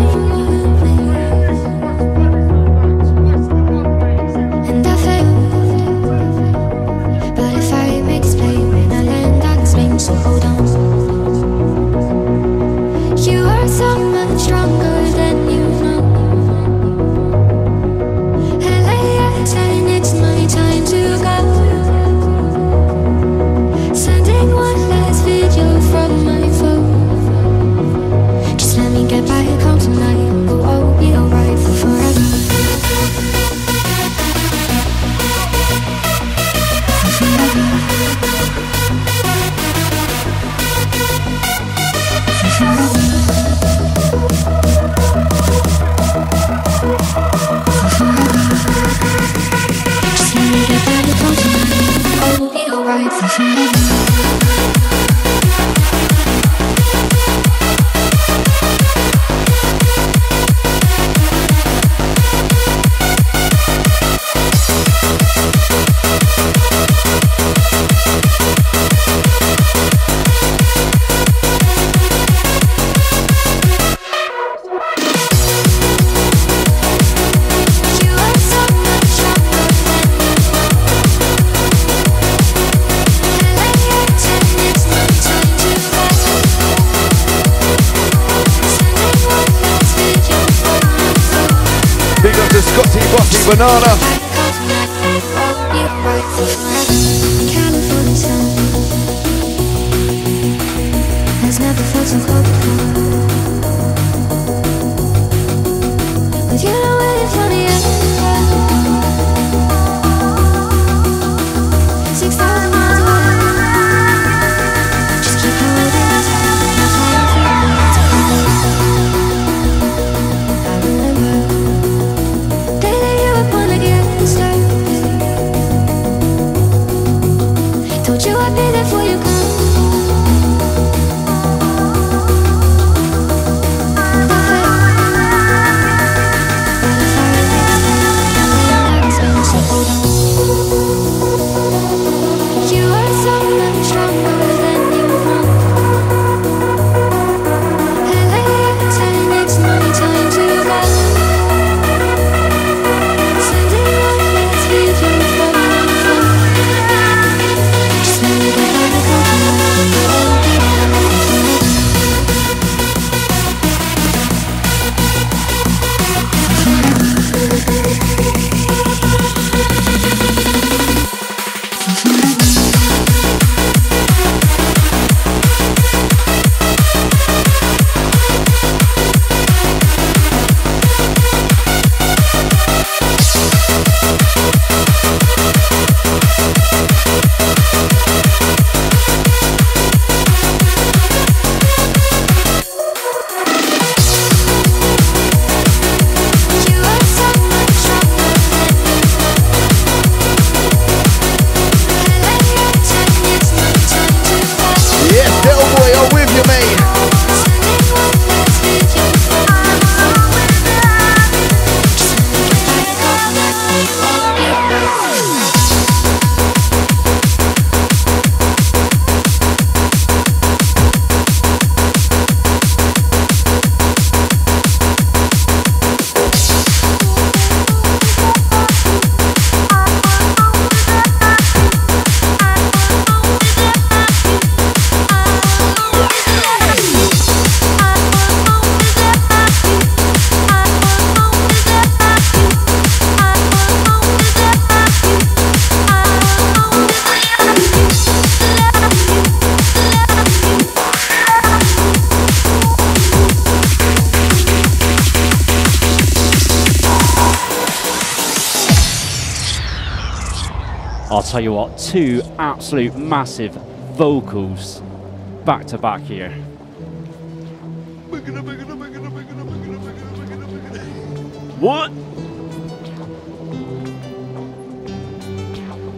Banana. Two absolute massive vocals back to back here. What?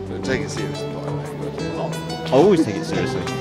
Don't take it seriously, by the way. I always take it seriously.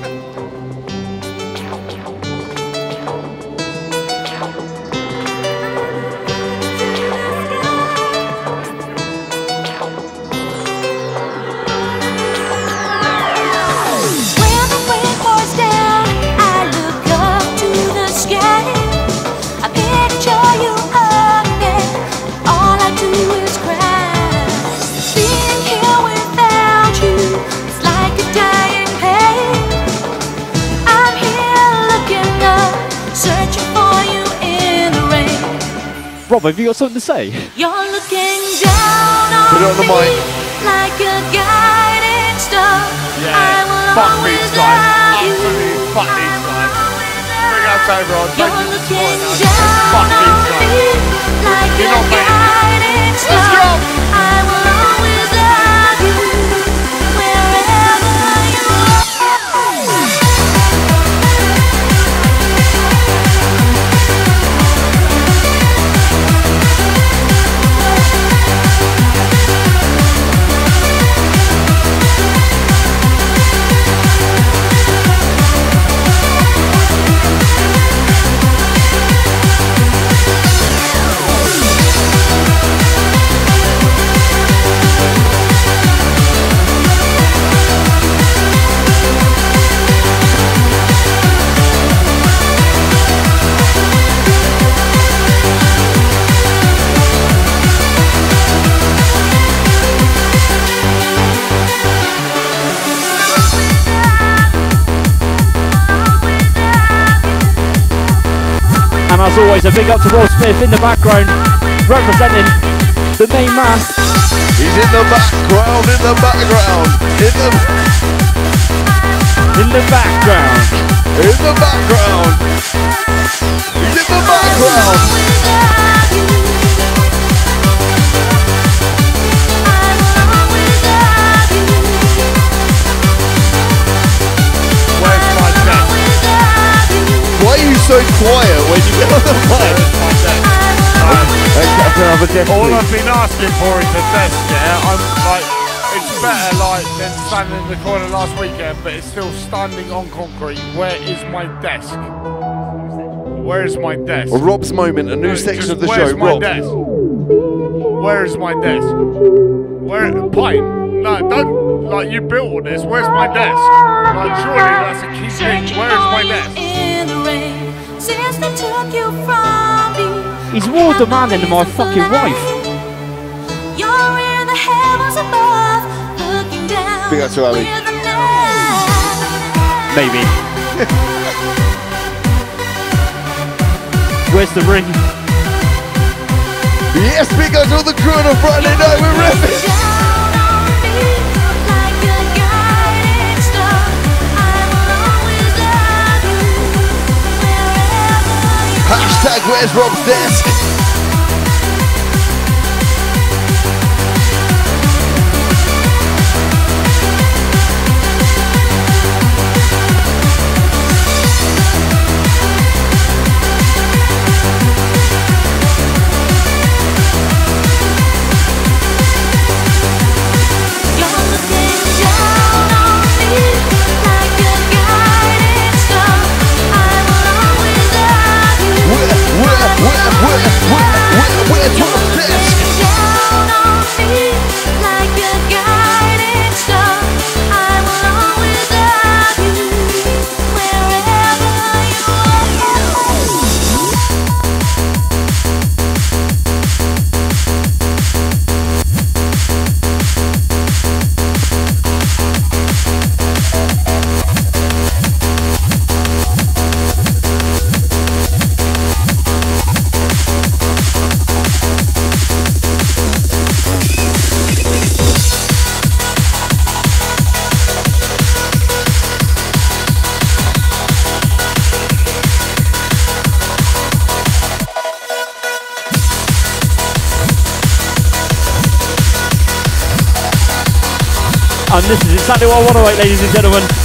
Rob, have you got something to say? You're looking down on, Put it on the mic. like a guiding star. I will Fuck always these guys. Absolutely fuck these guys. Bring us over on You're Thank you And as always, a big up to Rob Smith in the background, representing the main man. He's in the background, in the background, in the in the background, in the background. He's in the background. So quiet when you get on the mic? All I've been asking for is a desk, yeah. I'm like, it's better like than standing in the corner last weekend, but it's still standing on concrete. Where is my desk? Where is my desk? Well, Rob's moment, a new No, section just of the where's show. my Rob. desk? Where is my desk? Where, Pine? No, don't, like, you built all this. Where's my desk? Like, surely that's a key thing. Where is my desk? In the rain, took you from me, He's more demanding than my fucking wife. you're in the heavens above, looking down Big up to Ali. with the night. Maybe. Where's the ring? Yes, big up to all the crew on a Friday night. We're ripping. Hashtag where's Rob's desk? To wait, ladies and gentlemen.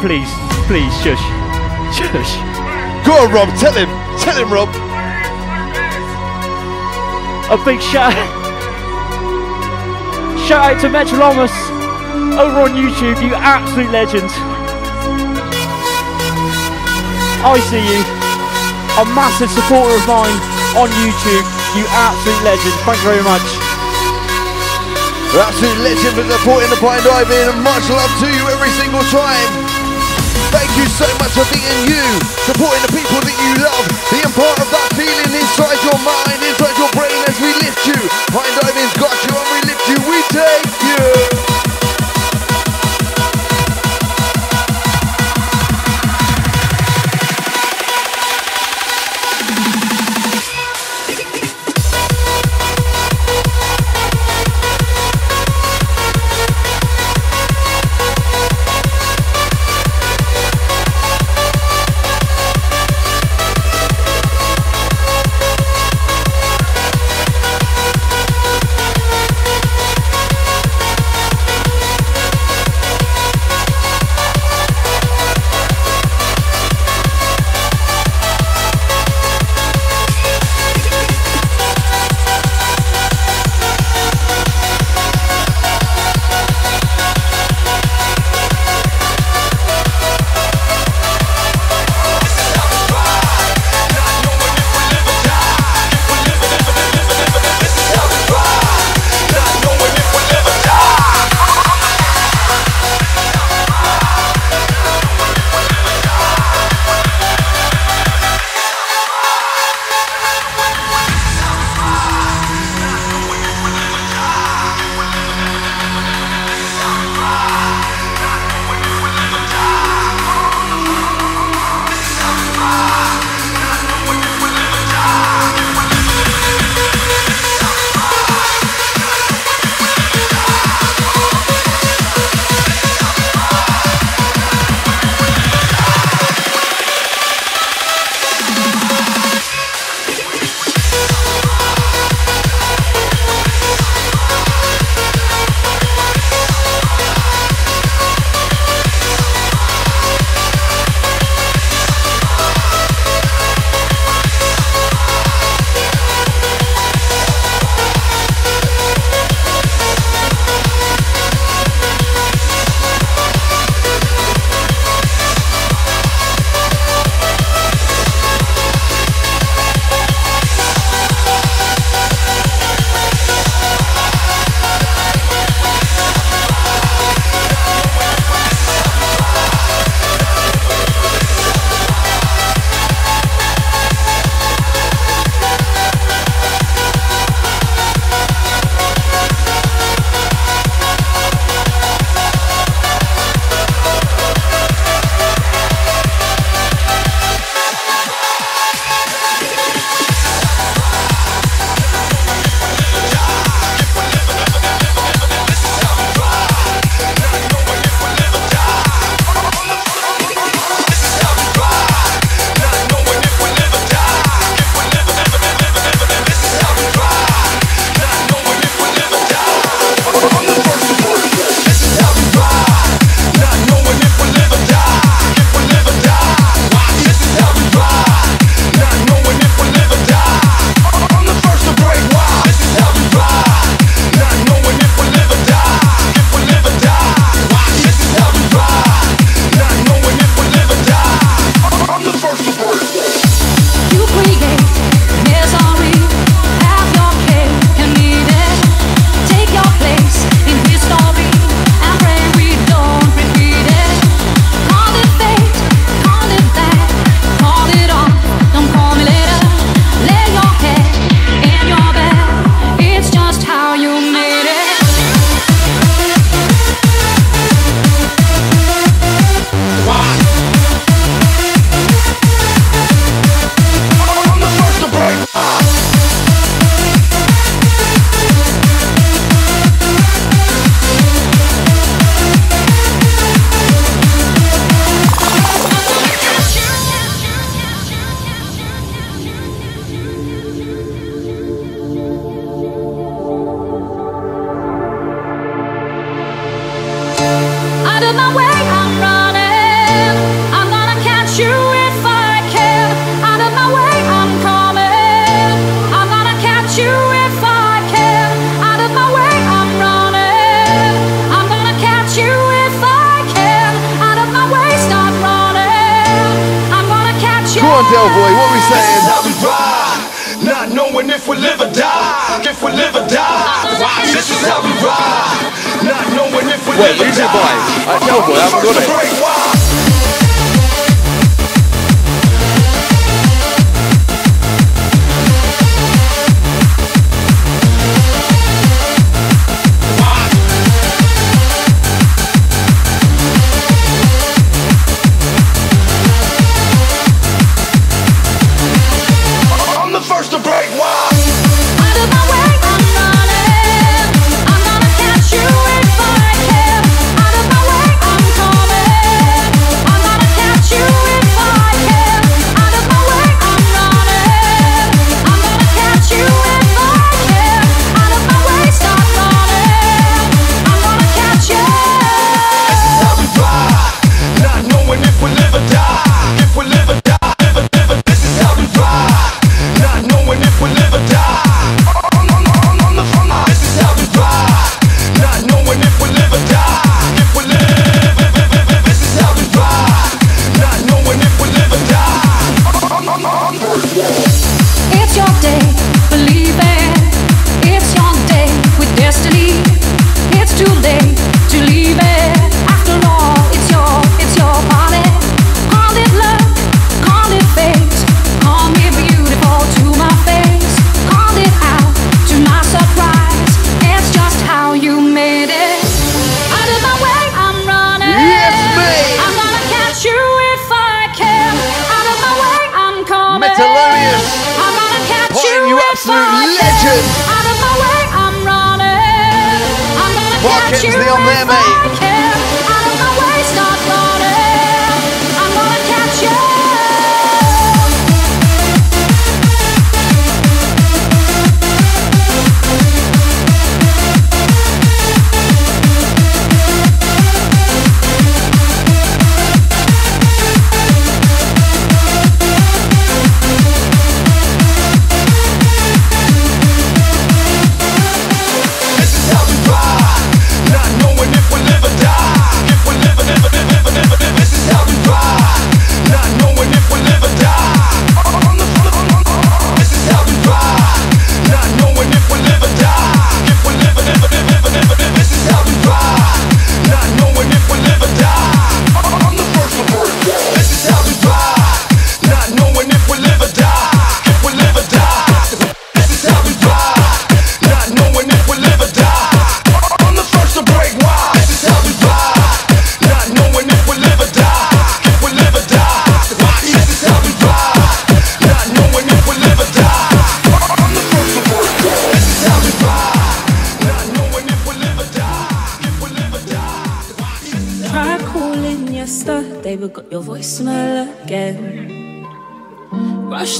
Please, please, shush. Shush. Go on, Rob, tell him. Tell him, Rob. A big shout Shout out to Metrolomus over on YouTube, you absolute legend. I see you. A massive supporter of mine on YouTube, you absolute legend. Thank you very much. Absolute legend for supporting the Pine Diving and much love to you every single time. Thank you so much for being you, supporting the people that you love, being part of that feeling inside your mind, inside your brain as we lift you. Pinedivin's got you and we lift you, we take you.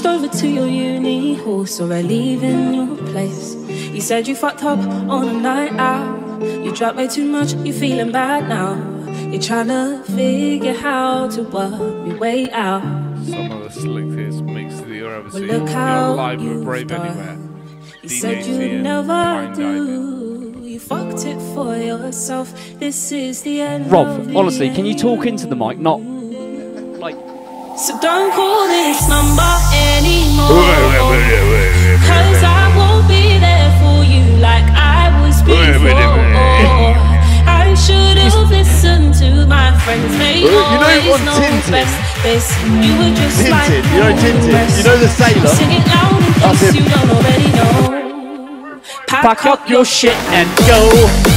Switched over to your uni horse or I leave in your place. You said you fucked up on a night out. You drank way too much, you feeling bad now. You're trying to figure how to work your way out. Some of the slickest mixes that you're ever seen. Look how live with Brave done. anywhere. You DJ said you'd never do. Diving. You fucked it for yourself. This is the end. Rob, honestly, can you talk into the mic, not so don't call this number anymore. Cause I won't be there for you like I was before. I should have listened to my friends. They you always know, know tinted. best. They you were just tinted. like You know Tinted. You know the sailor. Sing it loud in case you don't already know. Pack, Pack up, up your shit and go.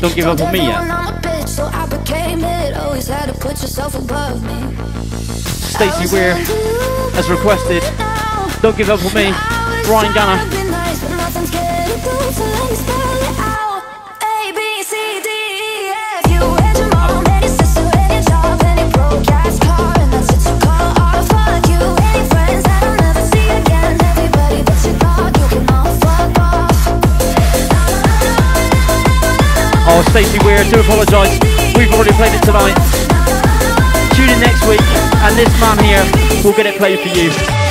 Don't give up on me yet. Stacy Weir, as requested, don't give up on me. Brian Gunner. Stacey Weir. Do apologise. We've already played it tonight. Tune in next week, and this man here will get it played for you.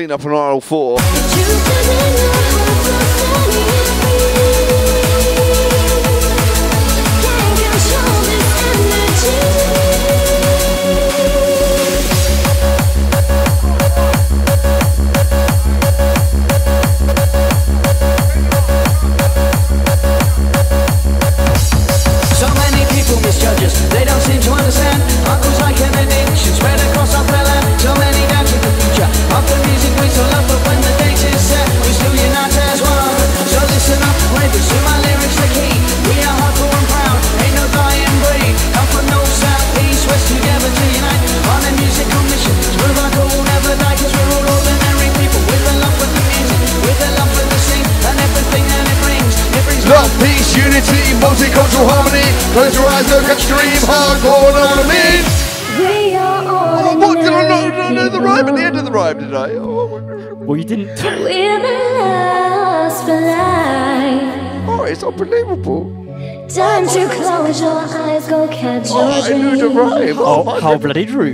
Clean up on aisle oh four. Bloody rude.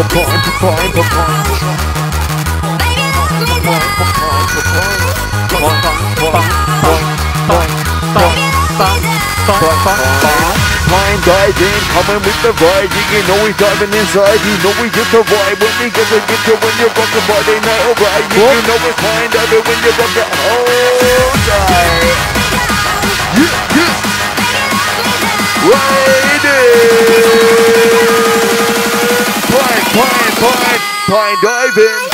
Blind diving, coming with the vibe. You know we diving inside, you know we get the vibe When we get the get to when you're rockin' Friday night, alright You know it's Pinedivin when you're rockin' all night Yeah, yeah Right alpine diving.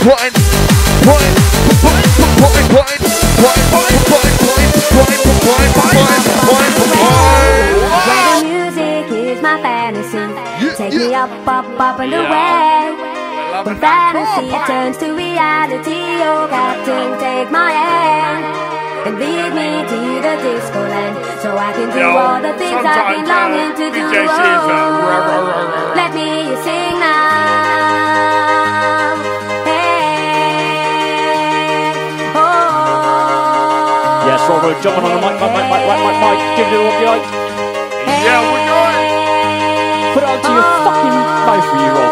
Point, point, point, point, point, point, point, point, point, point, point, point, point, point. Music is my fantasy. Take me up, up, up and away. When fantasy turns to reality, oh Captain, take my hand and lead me to the disco land, so I can do all the things I've been uh, longing to do. Let me sing now. Jumping on the mic, mic, mic, mic, mic, mic, mic. Give it all the mic. Yeah, we're going. Put it onto your fucking mouth for you.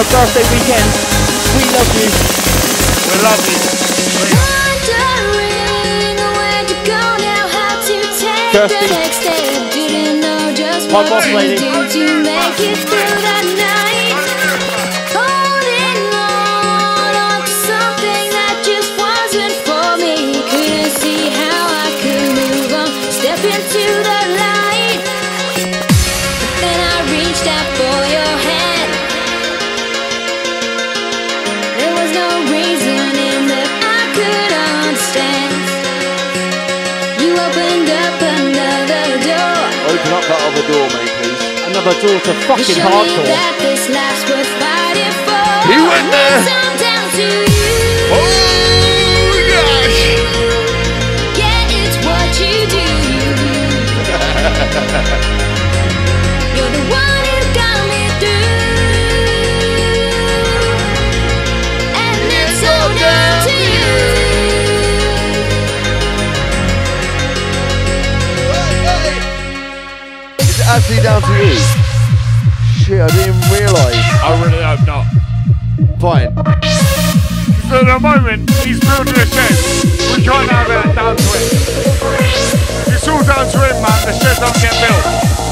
our birthday weekend. We love you. We love you. Kirsty. My boss lady. door, mate, please. Another door to fucking hardcore. He went there. Oh gosh. actually down to you? Shit, I didn't realise. I really hope not. Fine. For the moment, he's building a shed. We can't have it down to him. It's all down to him, man. The shed don't get built.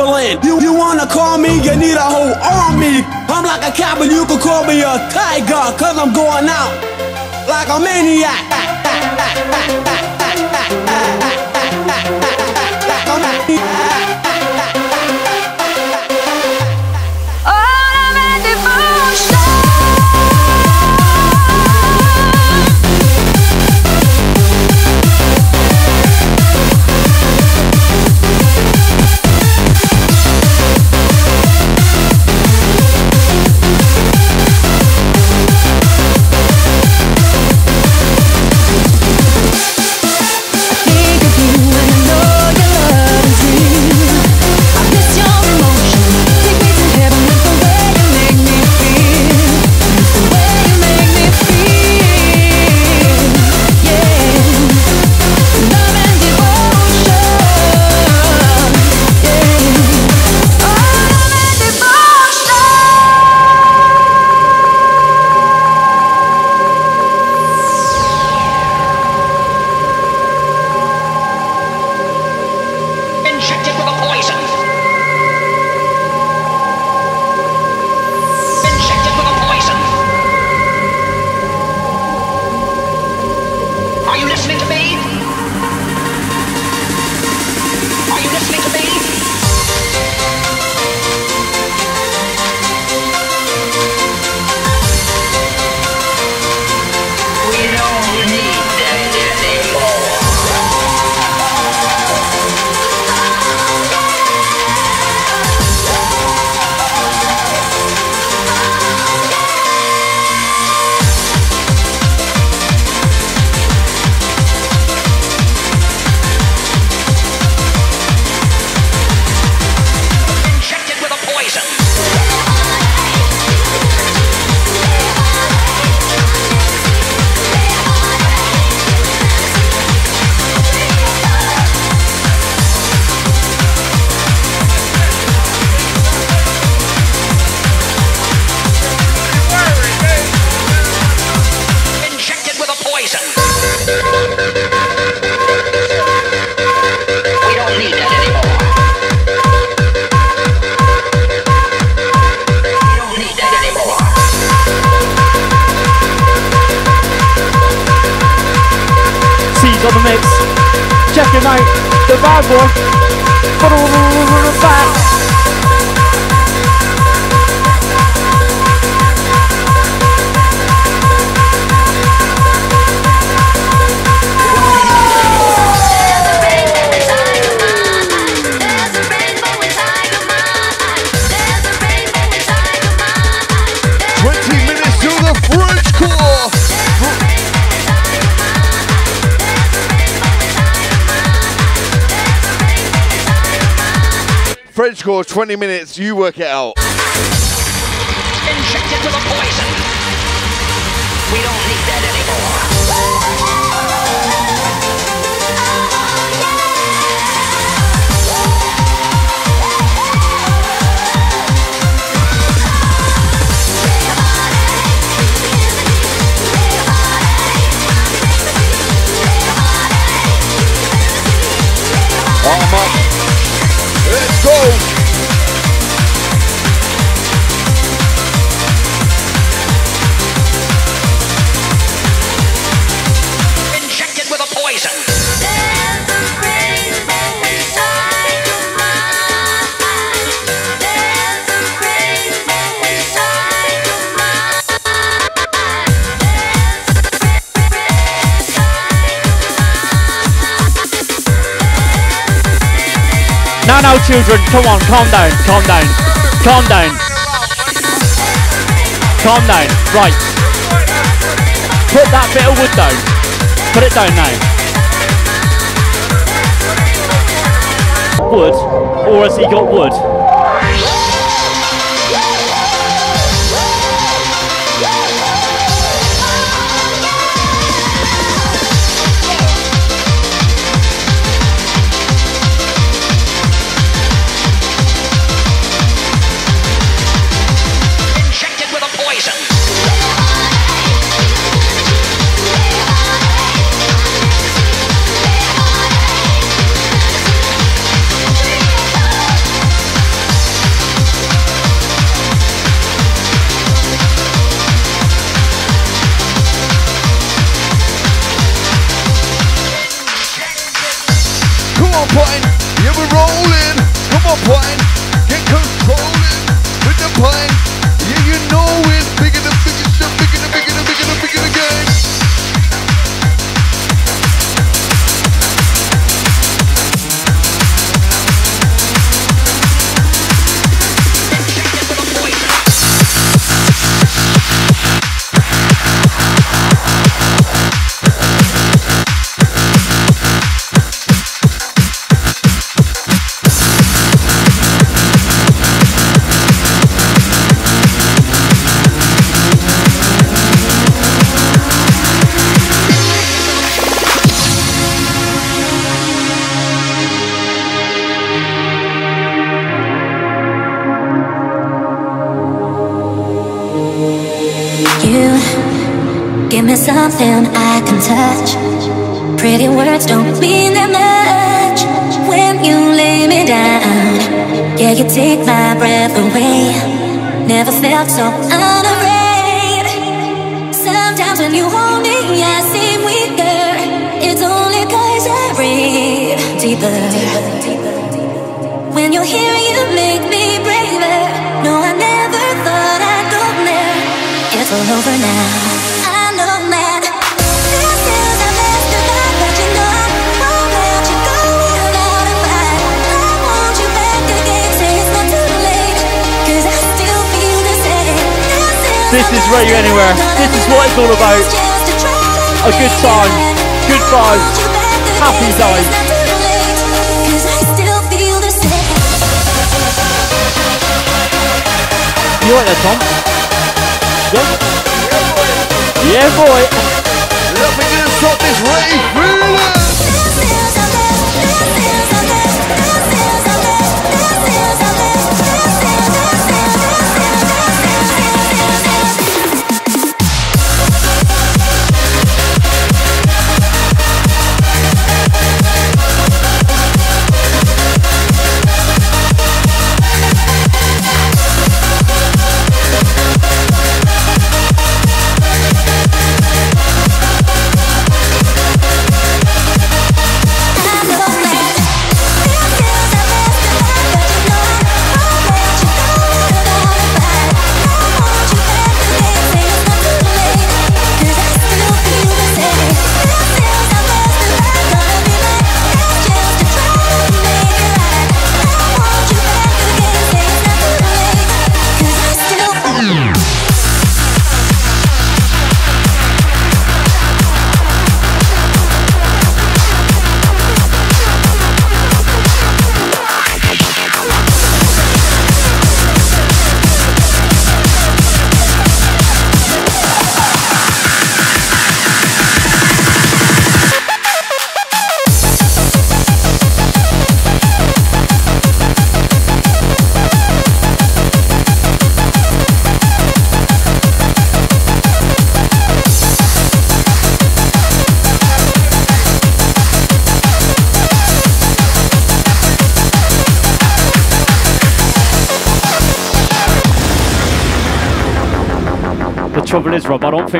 And crumbling. You, you wanna call me? You need a calm down, calm down, calm down. Calm down, right. Put that bit of wood down. Put it down now. Wood? Or has he got wood?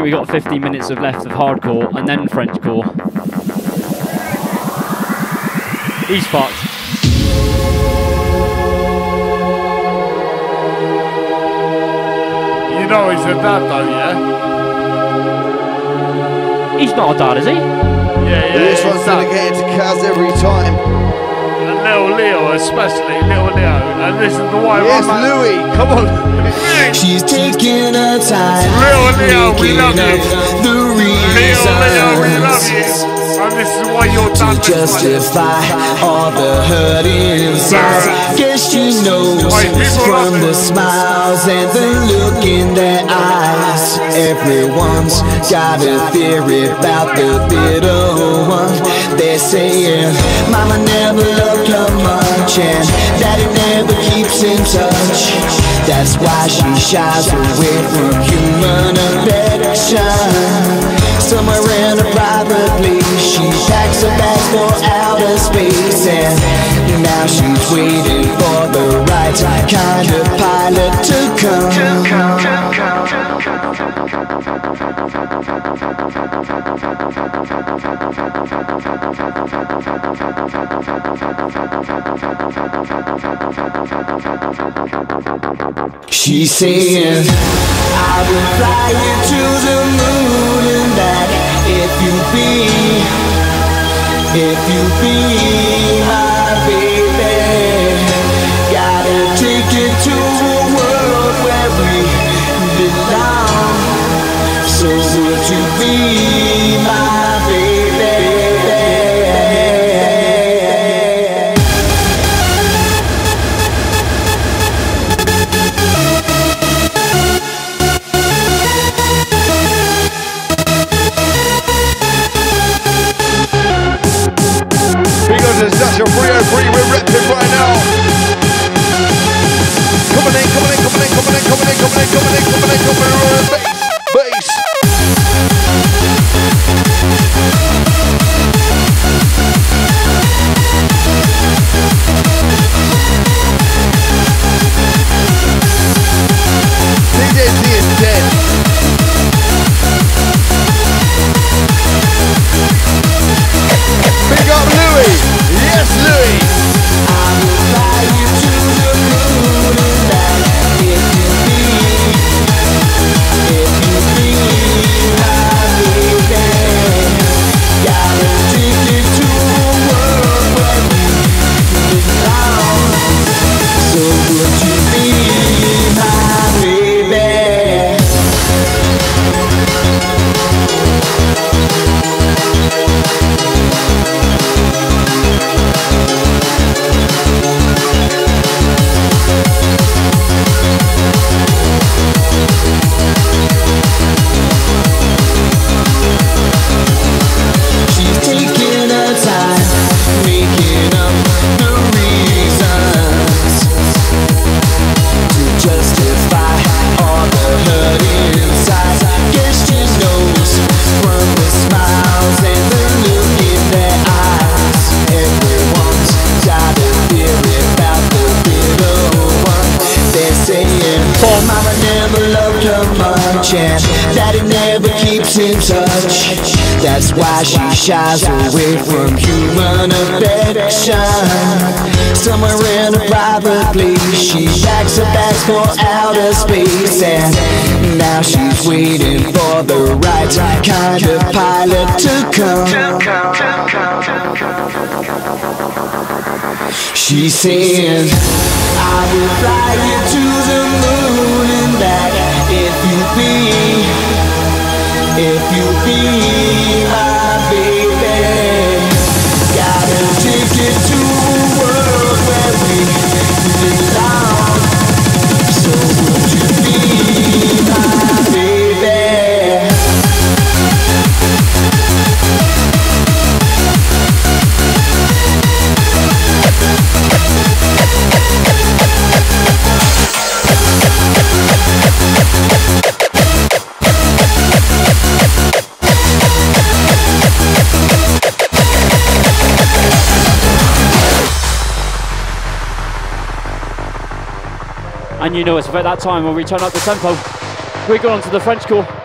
We got 15 minutes of left of hardcore and then Frenchcore. He's fucked. You know he's a dad though, yeah? He's not a dad, is he? Yeah, yeah. This one's a gonna dad. get into Kaz every time. And little Leo, especially little Leo. And this is the way Yes, my man- Louis, come on. She's taking her time. Little Leo, we love you. The Leo, Leo, we love you. And this is why you're to justify all the hurt inside. Guess she knows from the smiles and the look in their eyes. Everyone's got a theory about the bitter one. They're saying, Mama never loved her much, and Daddy never keeps in touch. That's why she shies away from human affection. Somewhere in a private place, she packs her bags for outer space, and now she's waiting for the right kind of pilot to come. She's saying, I will fly you to the moon you be, if you be my baby. Gotta take to a world where we belong. So would you be my Big up to 303, we're repping right now. Coming in, coming in, coming in, coming in, coming in, coming in, coming in, coming in, coming in, bass, She's saying, I will fly you to the moon and back if you be, if you be my baby. Gotta take you to a world where we you know it's about that time when we turn up the tempo. We're going on to the Frenchcore.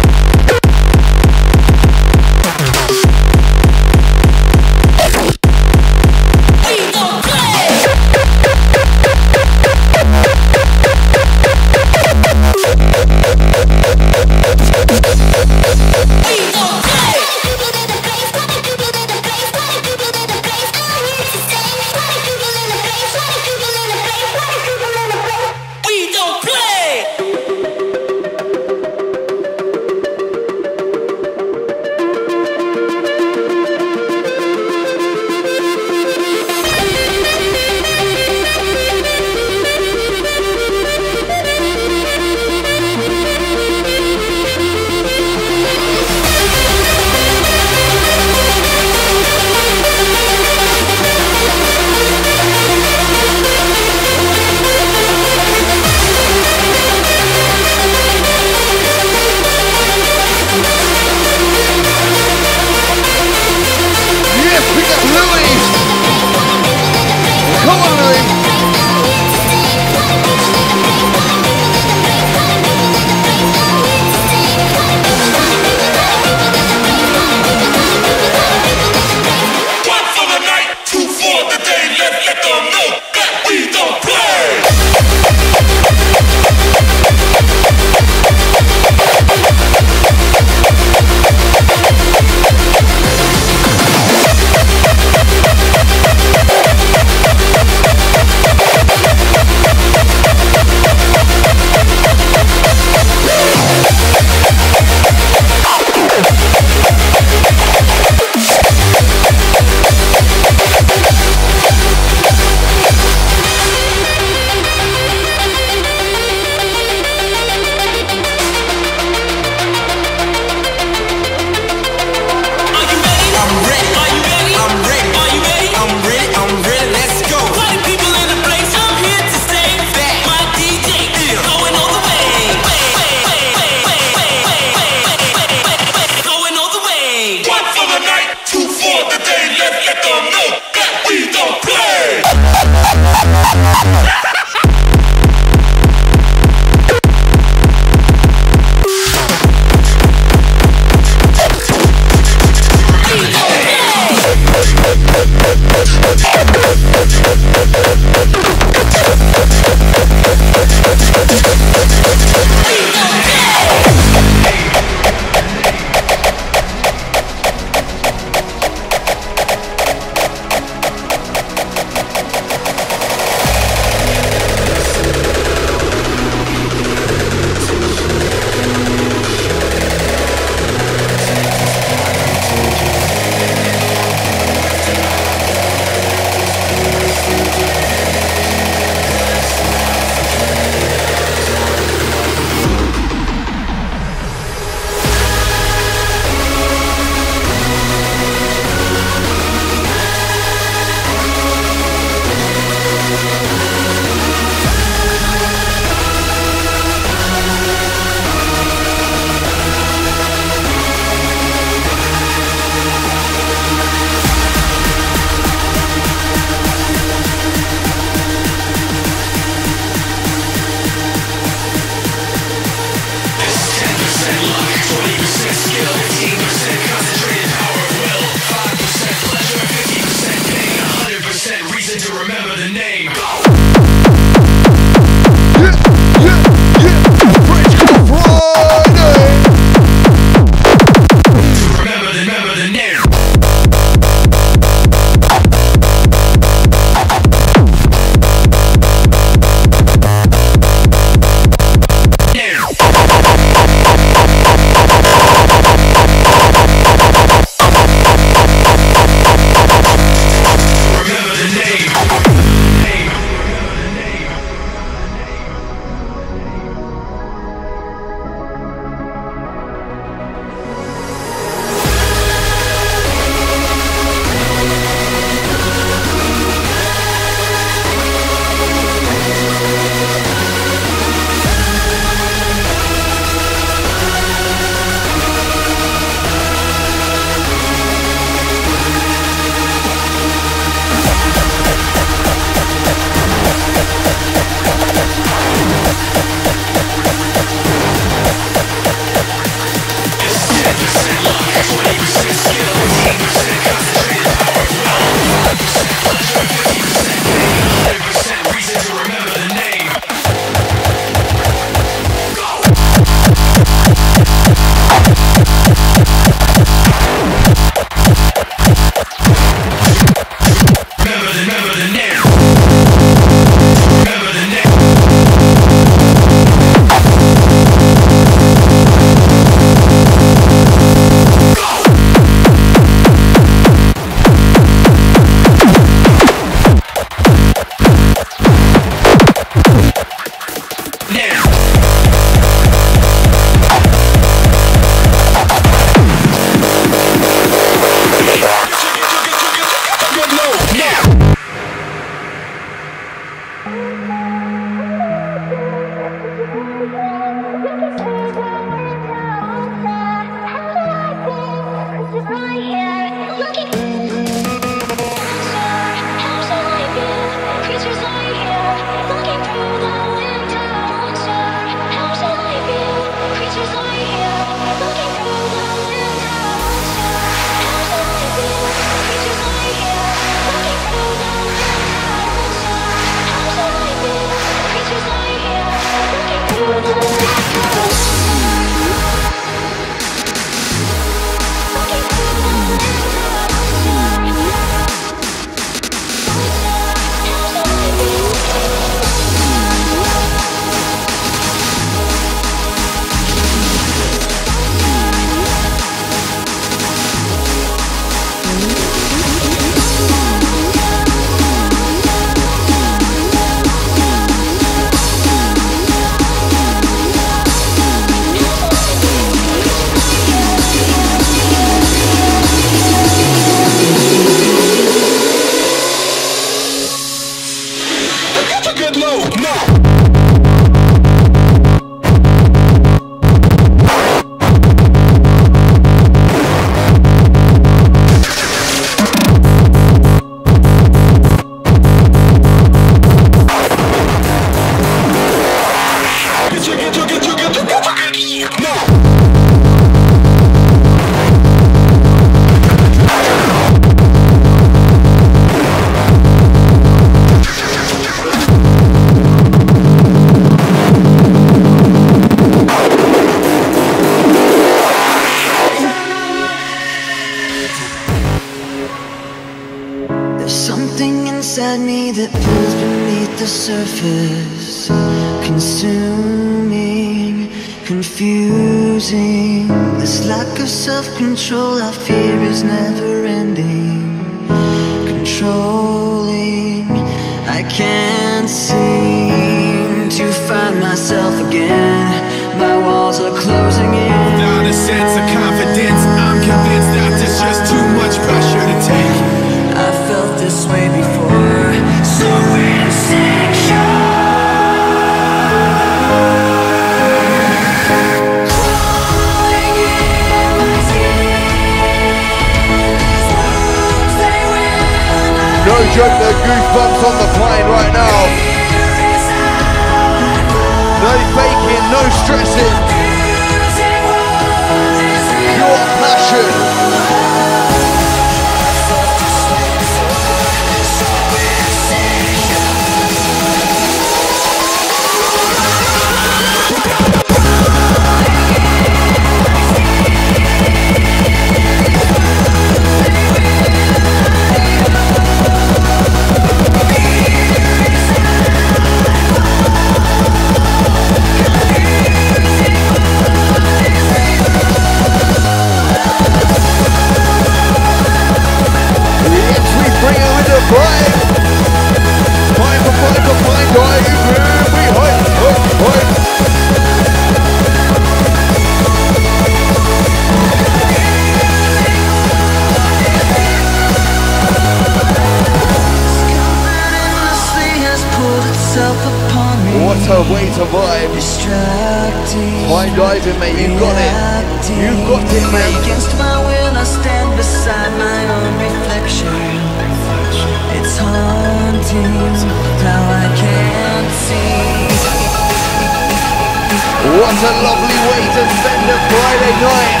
What a lovely way to spend a Friday night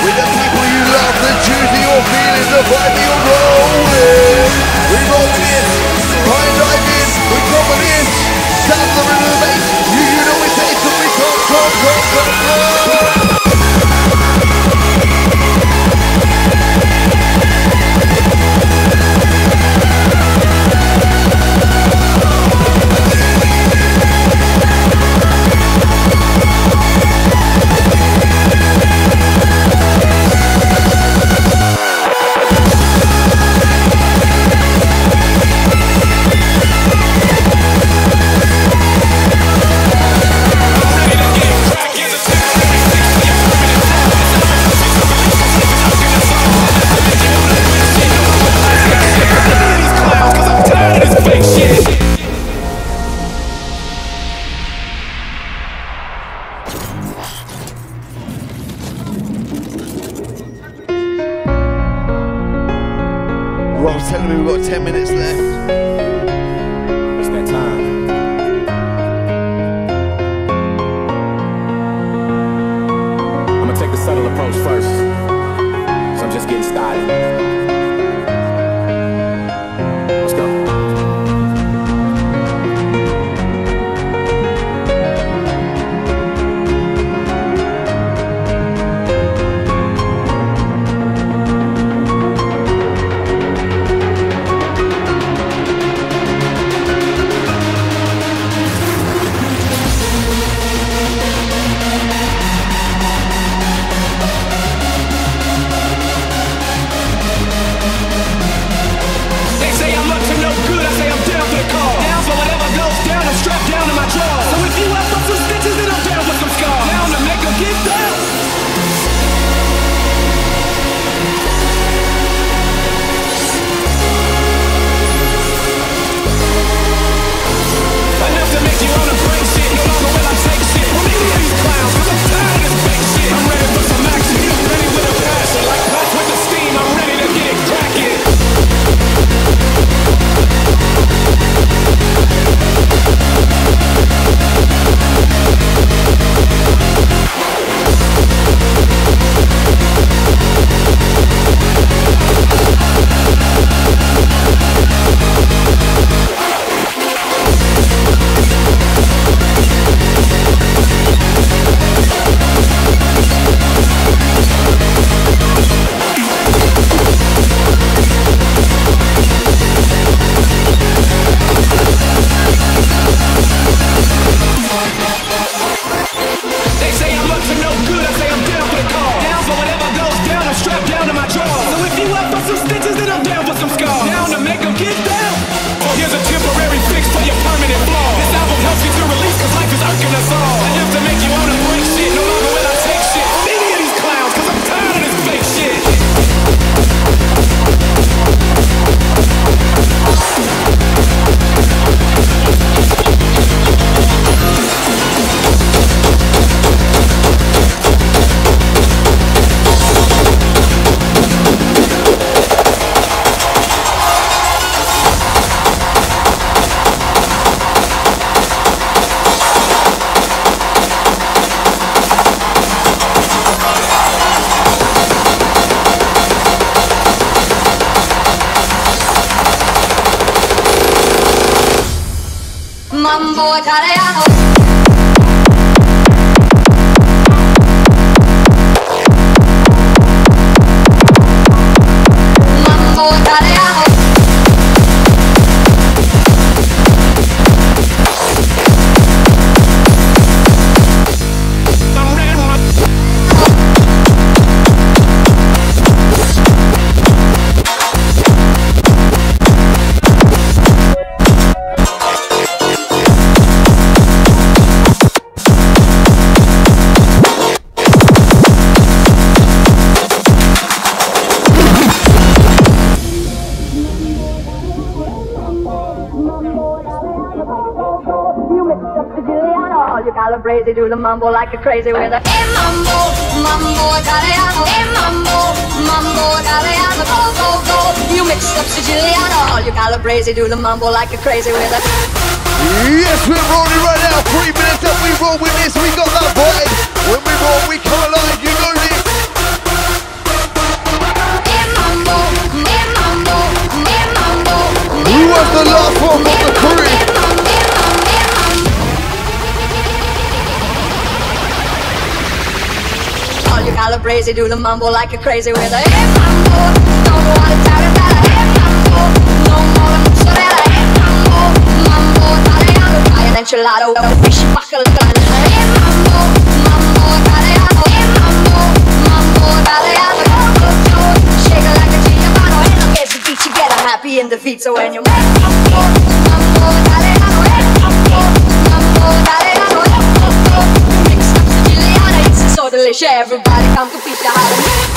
with the people you love, the duty your feelings, the vibe you're rolling. We roll with it, high dive in, we come with it, sounds of the bass, you, you know it tastes of it, come, come, come, come, come. Calabrese do the mambo like a crazy with a hey mambo, mambo italiano, hey mambo, mambo italiano, go go go. You mix up Siciliano, all you calabrese do the mambo like a crazy with a. Yes, we're rolling right now. Three minutes up, we roll with this. We got that vibe. When we roll, we come alive. You know this. Who was the last one from the crew? Calabrese do the mambo like a crazy with a mambo, don't hey mambo, no more mozzarella, hey mambo, mambo mambo, mambo mambo, shake it like happy in the feet, so when you make mambo, mambo everybody come to Pizza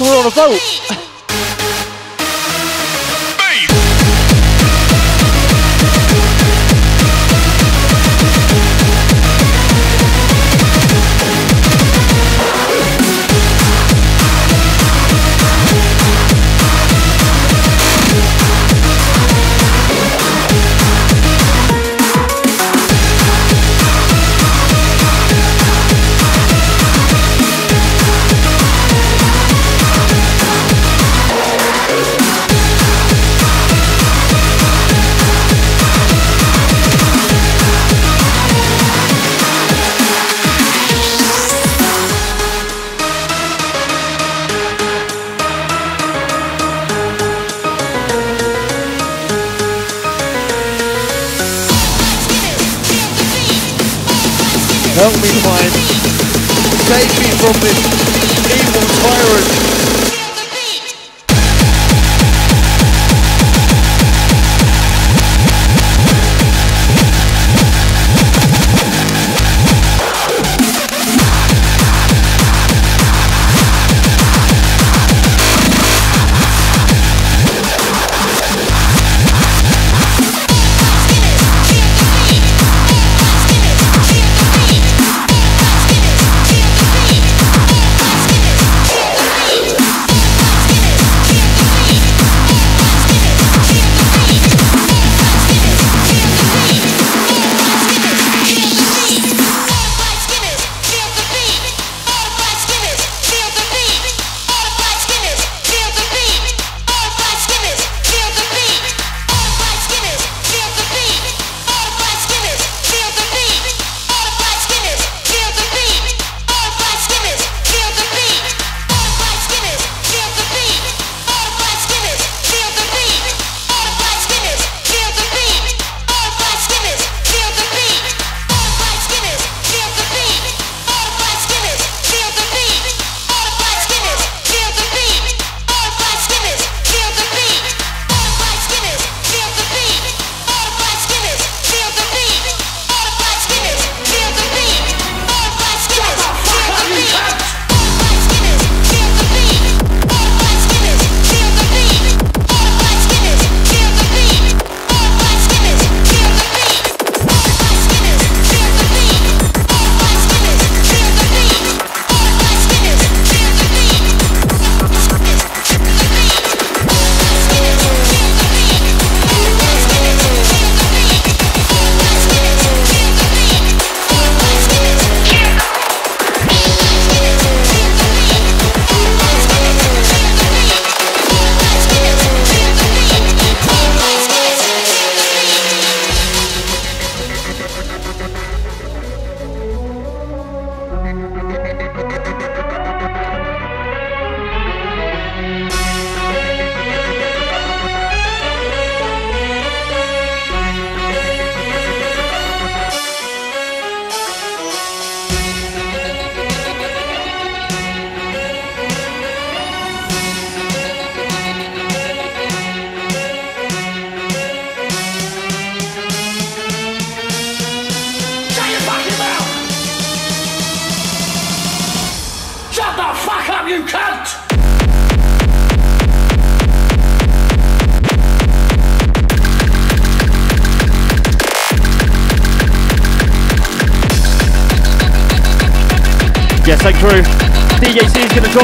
We're on a boat.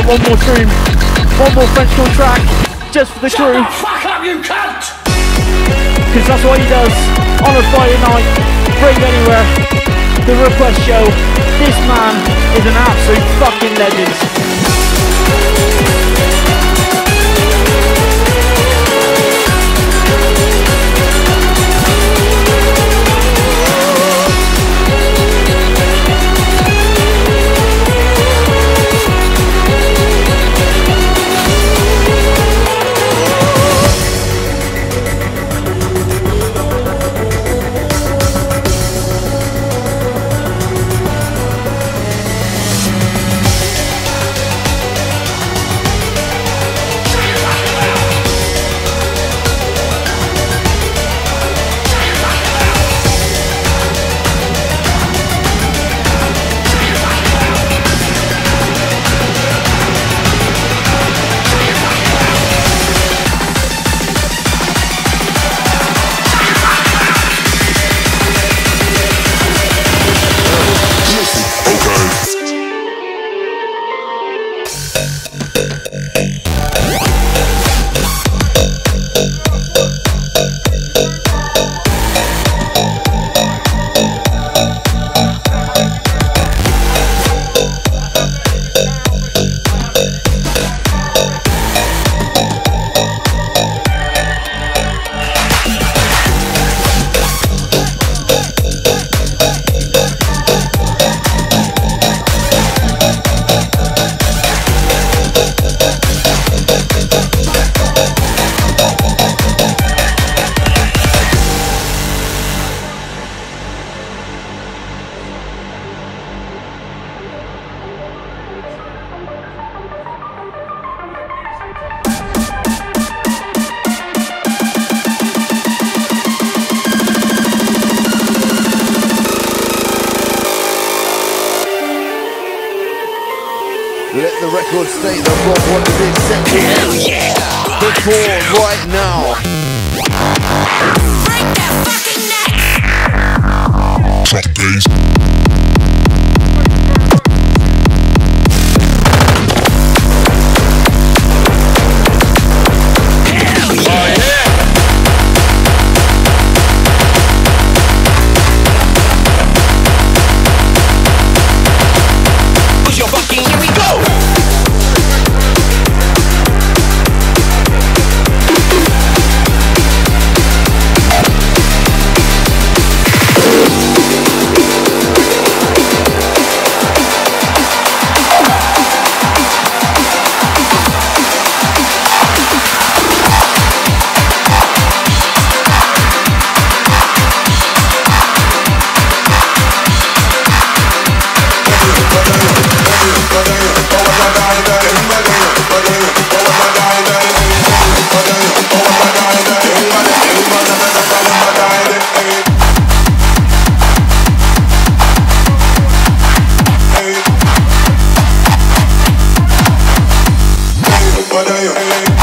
one more stream, one more Frenchcore track, just for the crew. Right,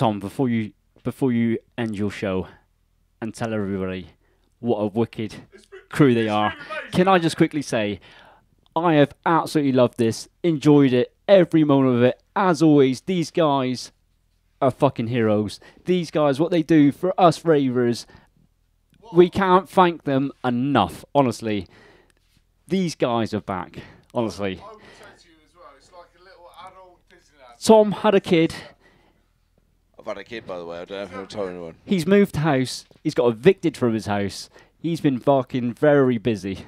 Tom. Before you before you end your show and tell everybody what a wicked crew they are, can I just quickly say I have absolutely loved this, enjoyed it, every moment of it. As always, these guys are fucking heroes. These guys, what they do for us ravers, we can't thank them enough. Honestly, these guys are back. Honestly, Tom had a kid. I've had a kid, by the way. I don't have to tell anyone. He's moved house. He's got evicted from his house. He's been fucking very busy.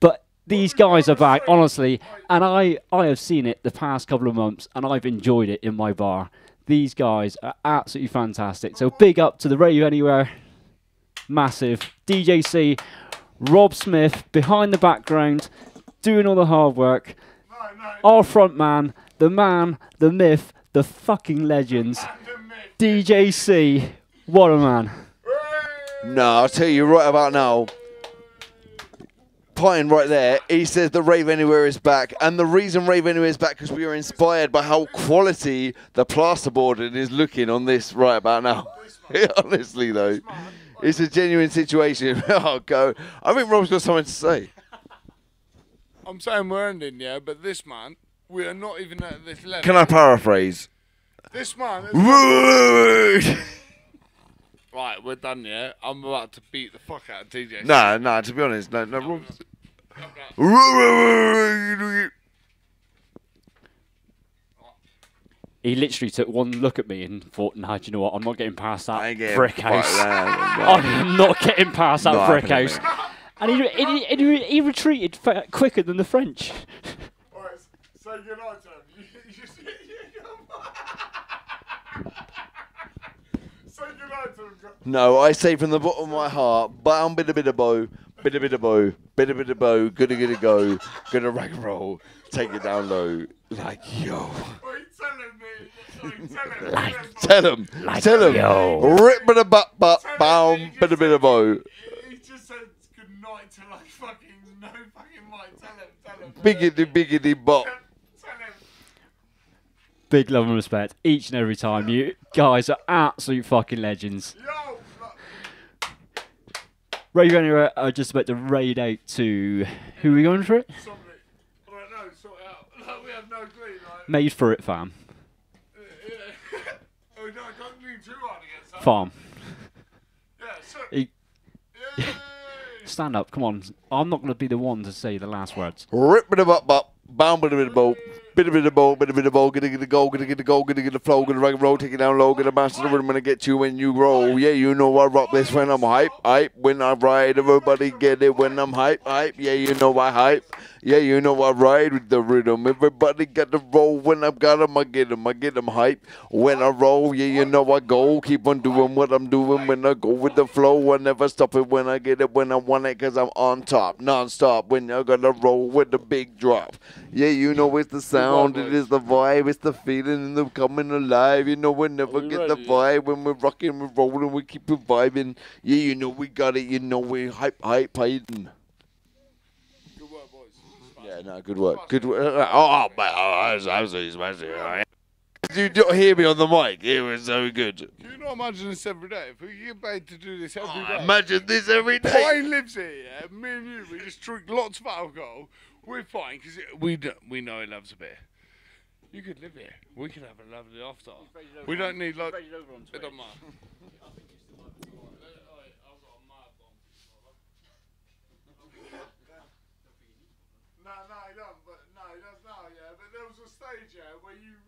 But these guys are back, honestly, and I, I have seen it the past couple of months, and I've enjoyed it in my bar. These guys are absolutely fantastic. So big up to the Radio Anywhere, massive DJC, Rob Smith behind the background, doing all the hard work. Our front man, the man, the myth, the fucking legends, DJC. What a man! No, I'll tell you right about now. Pine right there, he says the Rave Anywhere is back. And the reason Rave Anywhere is back because we are inspired by how quality the plasterboard is looking on this right about now. Honestly, though, it's a genuine situation. I'll oh, go. I think Rob's got something to say. I'm saying we're ending, yeah, but this man, we are not even at this level. Can I paraphrase? This man. Is Rude. Right, we're done, yeah? I'm about to beat the fuck out of DJ. Nah, nah. To be honest, no, no. Rob- He literally took one look at me and thought, "Nah, do you know what? I'm not getting past that getting brick house. I'm not getting past that Not brick house." And he, he, he, he, he retreated quicker than the French. Alright, s- say goodnight to him. You, you, just- say goodnight to him. go- No, I say from the bottom of my heart, bow bit a bit of bow, bit a bit of bow, bit a bit of bow, gonna gonna go, gonna rock and roll, take it down low, like yo. Tell him, Like tell him, yo. rip bit of butt butt, bow bit a bit of bow, He just said goodnight to like fucking no fucking mic. Tell him, tell him. biggity biggity bop. Big love and respect each and every time. You guys are absolute fucking legends. You're going uh, just about to raid out to who are we going for it? Alright, no, sort it out. Like, we have no clue. Like, Made for it, fam. oh, no, I can't lean too hard against that. Farm. Yeah, so. Stand up, come on. I'm not going to be the one to say the last words. Rip of butt butt, bow bit a bit of bit a of bow, bit a bit of bow, gonna get a go, gonna get a go, gonna get a flow, gonna rock and roll, take it down low, gonna master the rhythm I get you when you roll. Yeah, you know I rock this when I'm hype, hype. When I ride, everybody get it when I'm hype, hype. Yeah, you know I hype. Yeah, you know I ride with the rhythm. Everybody got to roll when I've got 'em, I get 'em, I get 'em hype. When I roll, yeah, you know I go. Keep on doing what I'm doing when I go with the flow. I never stop it when I get it, when I want it, cause I'm on top, non-stop. When I gotta roll with the big drop. Yeah, you know it's the sound, it is the vibe, it's the feeling, and the coming alive. You know we never get the vibe when we're rocking, we're rolling, we keep vibing. Yeah, you know we got it, you know we hype, hype, hyping. Yeah, no, good work. Good work. Uh, uh, oh, man, oh, I was absolutely smashing it. You don't hear me on the mic. It was so good. Can you not imagine this every day? If we get paid to do this every oh, day. Oh, imagine this every day. Pine lives here, yeah? Me and you, we just drink lots of alcohol. We're fine because we, do, we know he loves a beer. You could live here. We could have a lovely after. We don't need like. It don't matter. No, no, he doesn't. But no, he does now. Yeah, but there was a stage, yeah, where you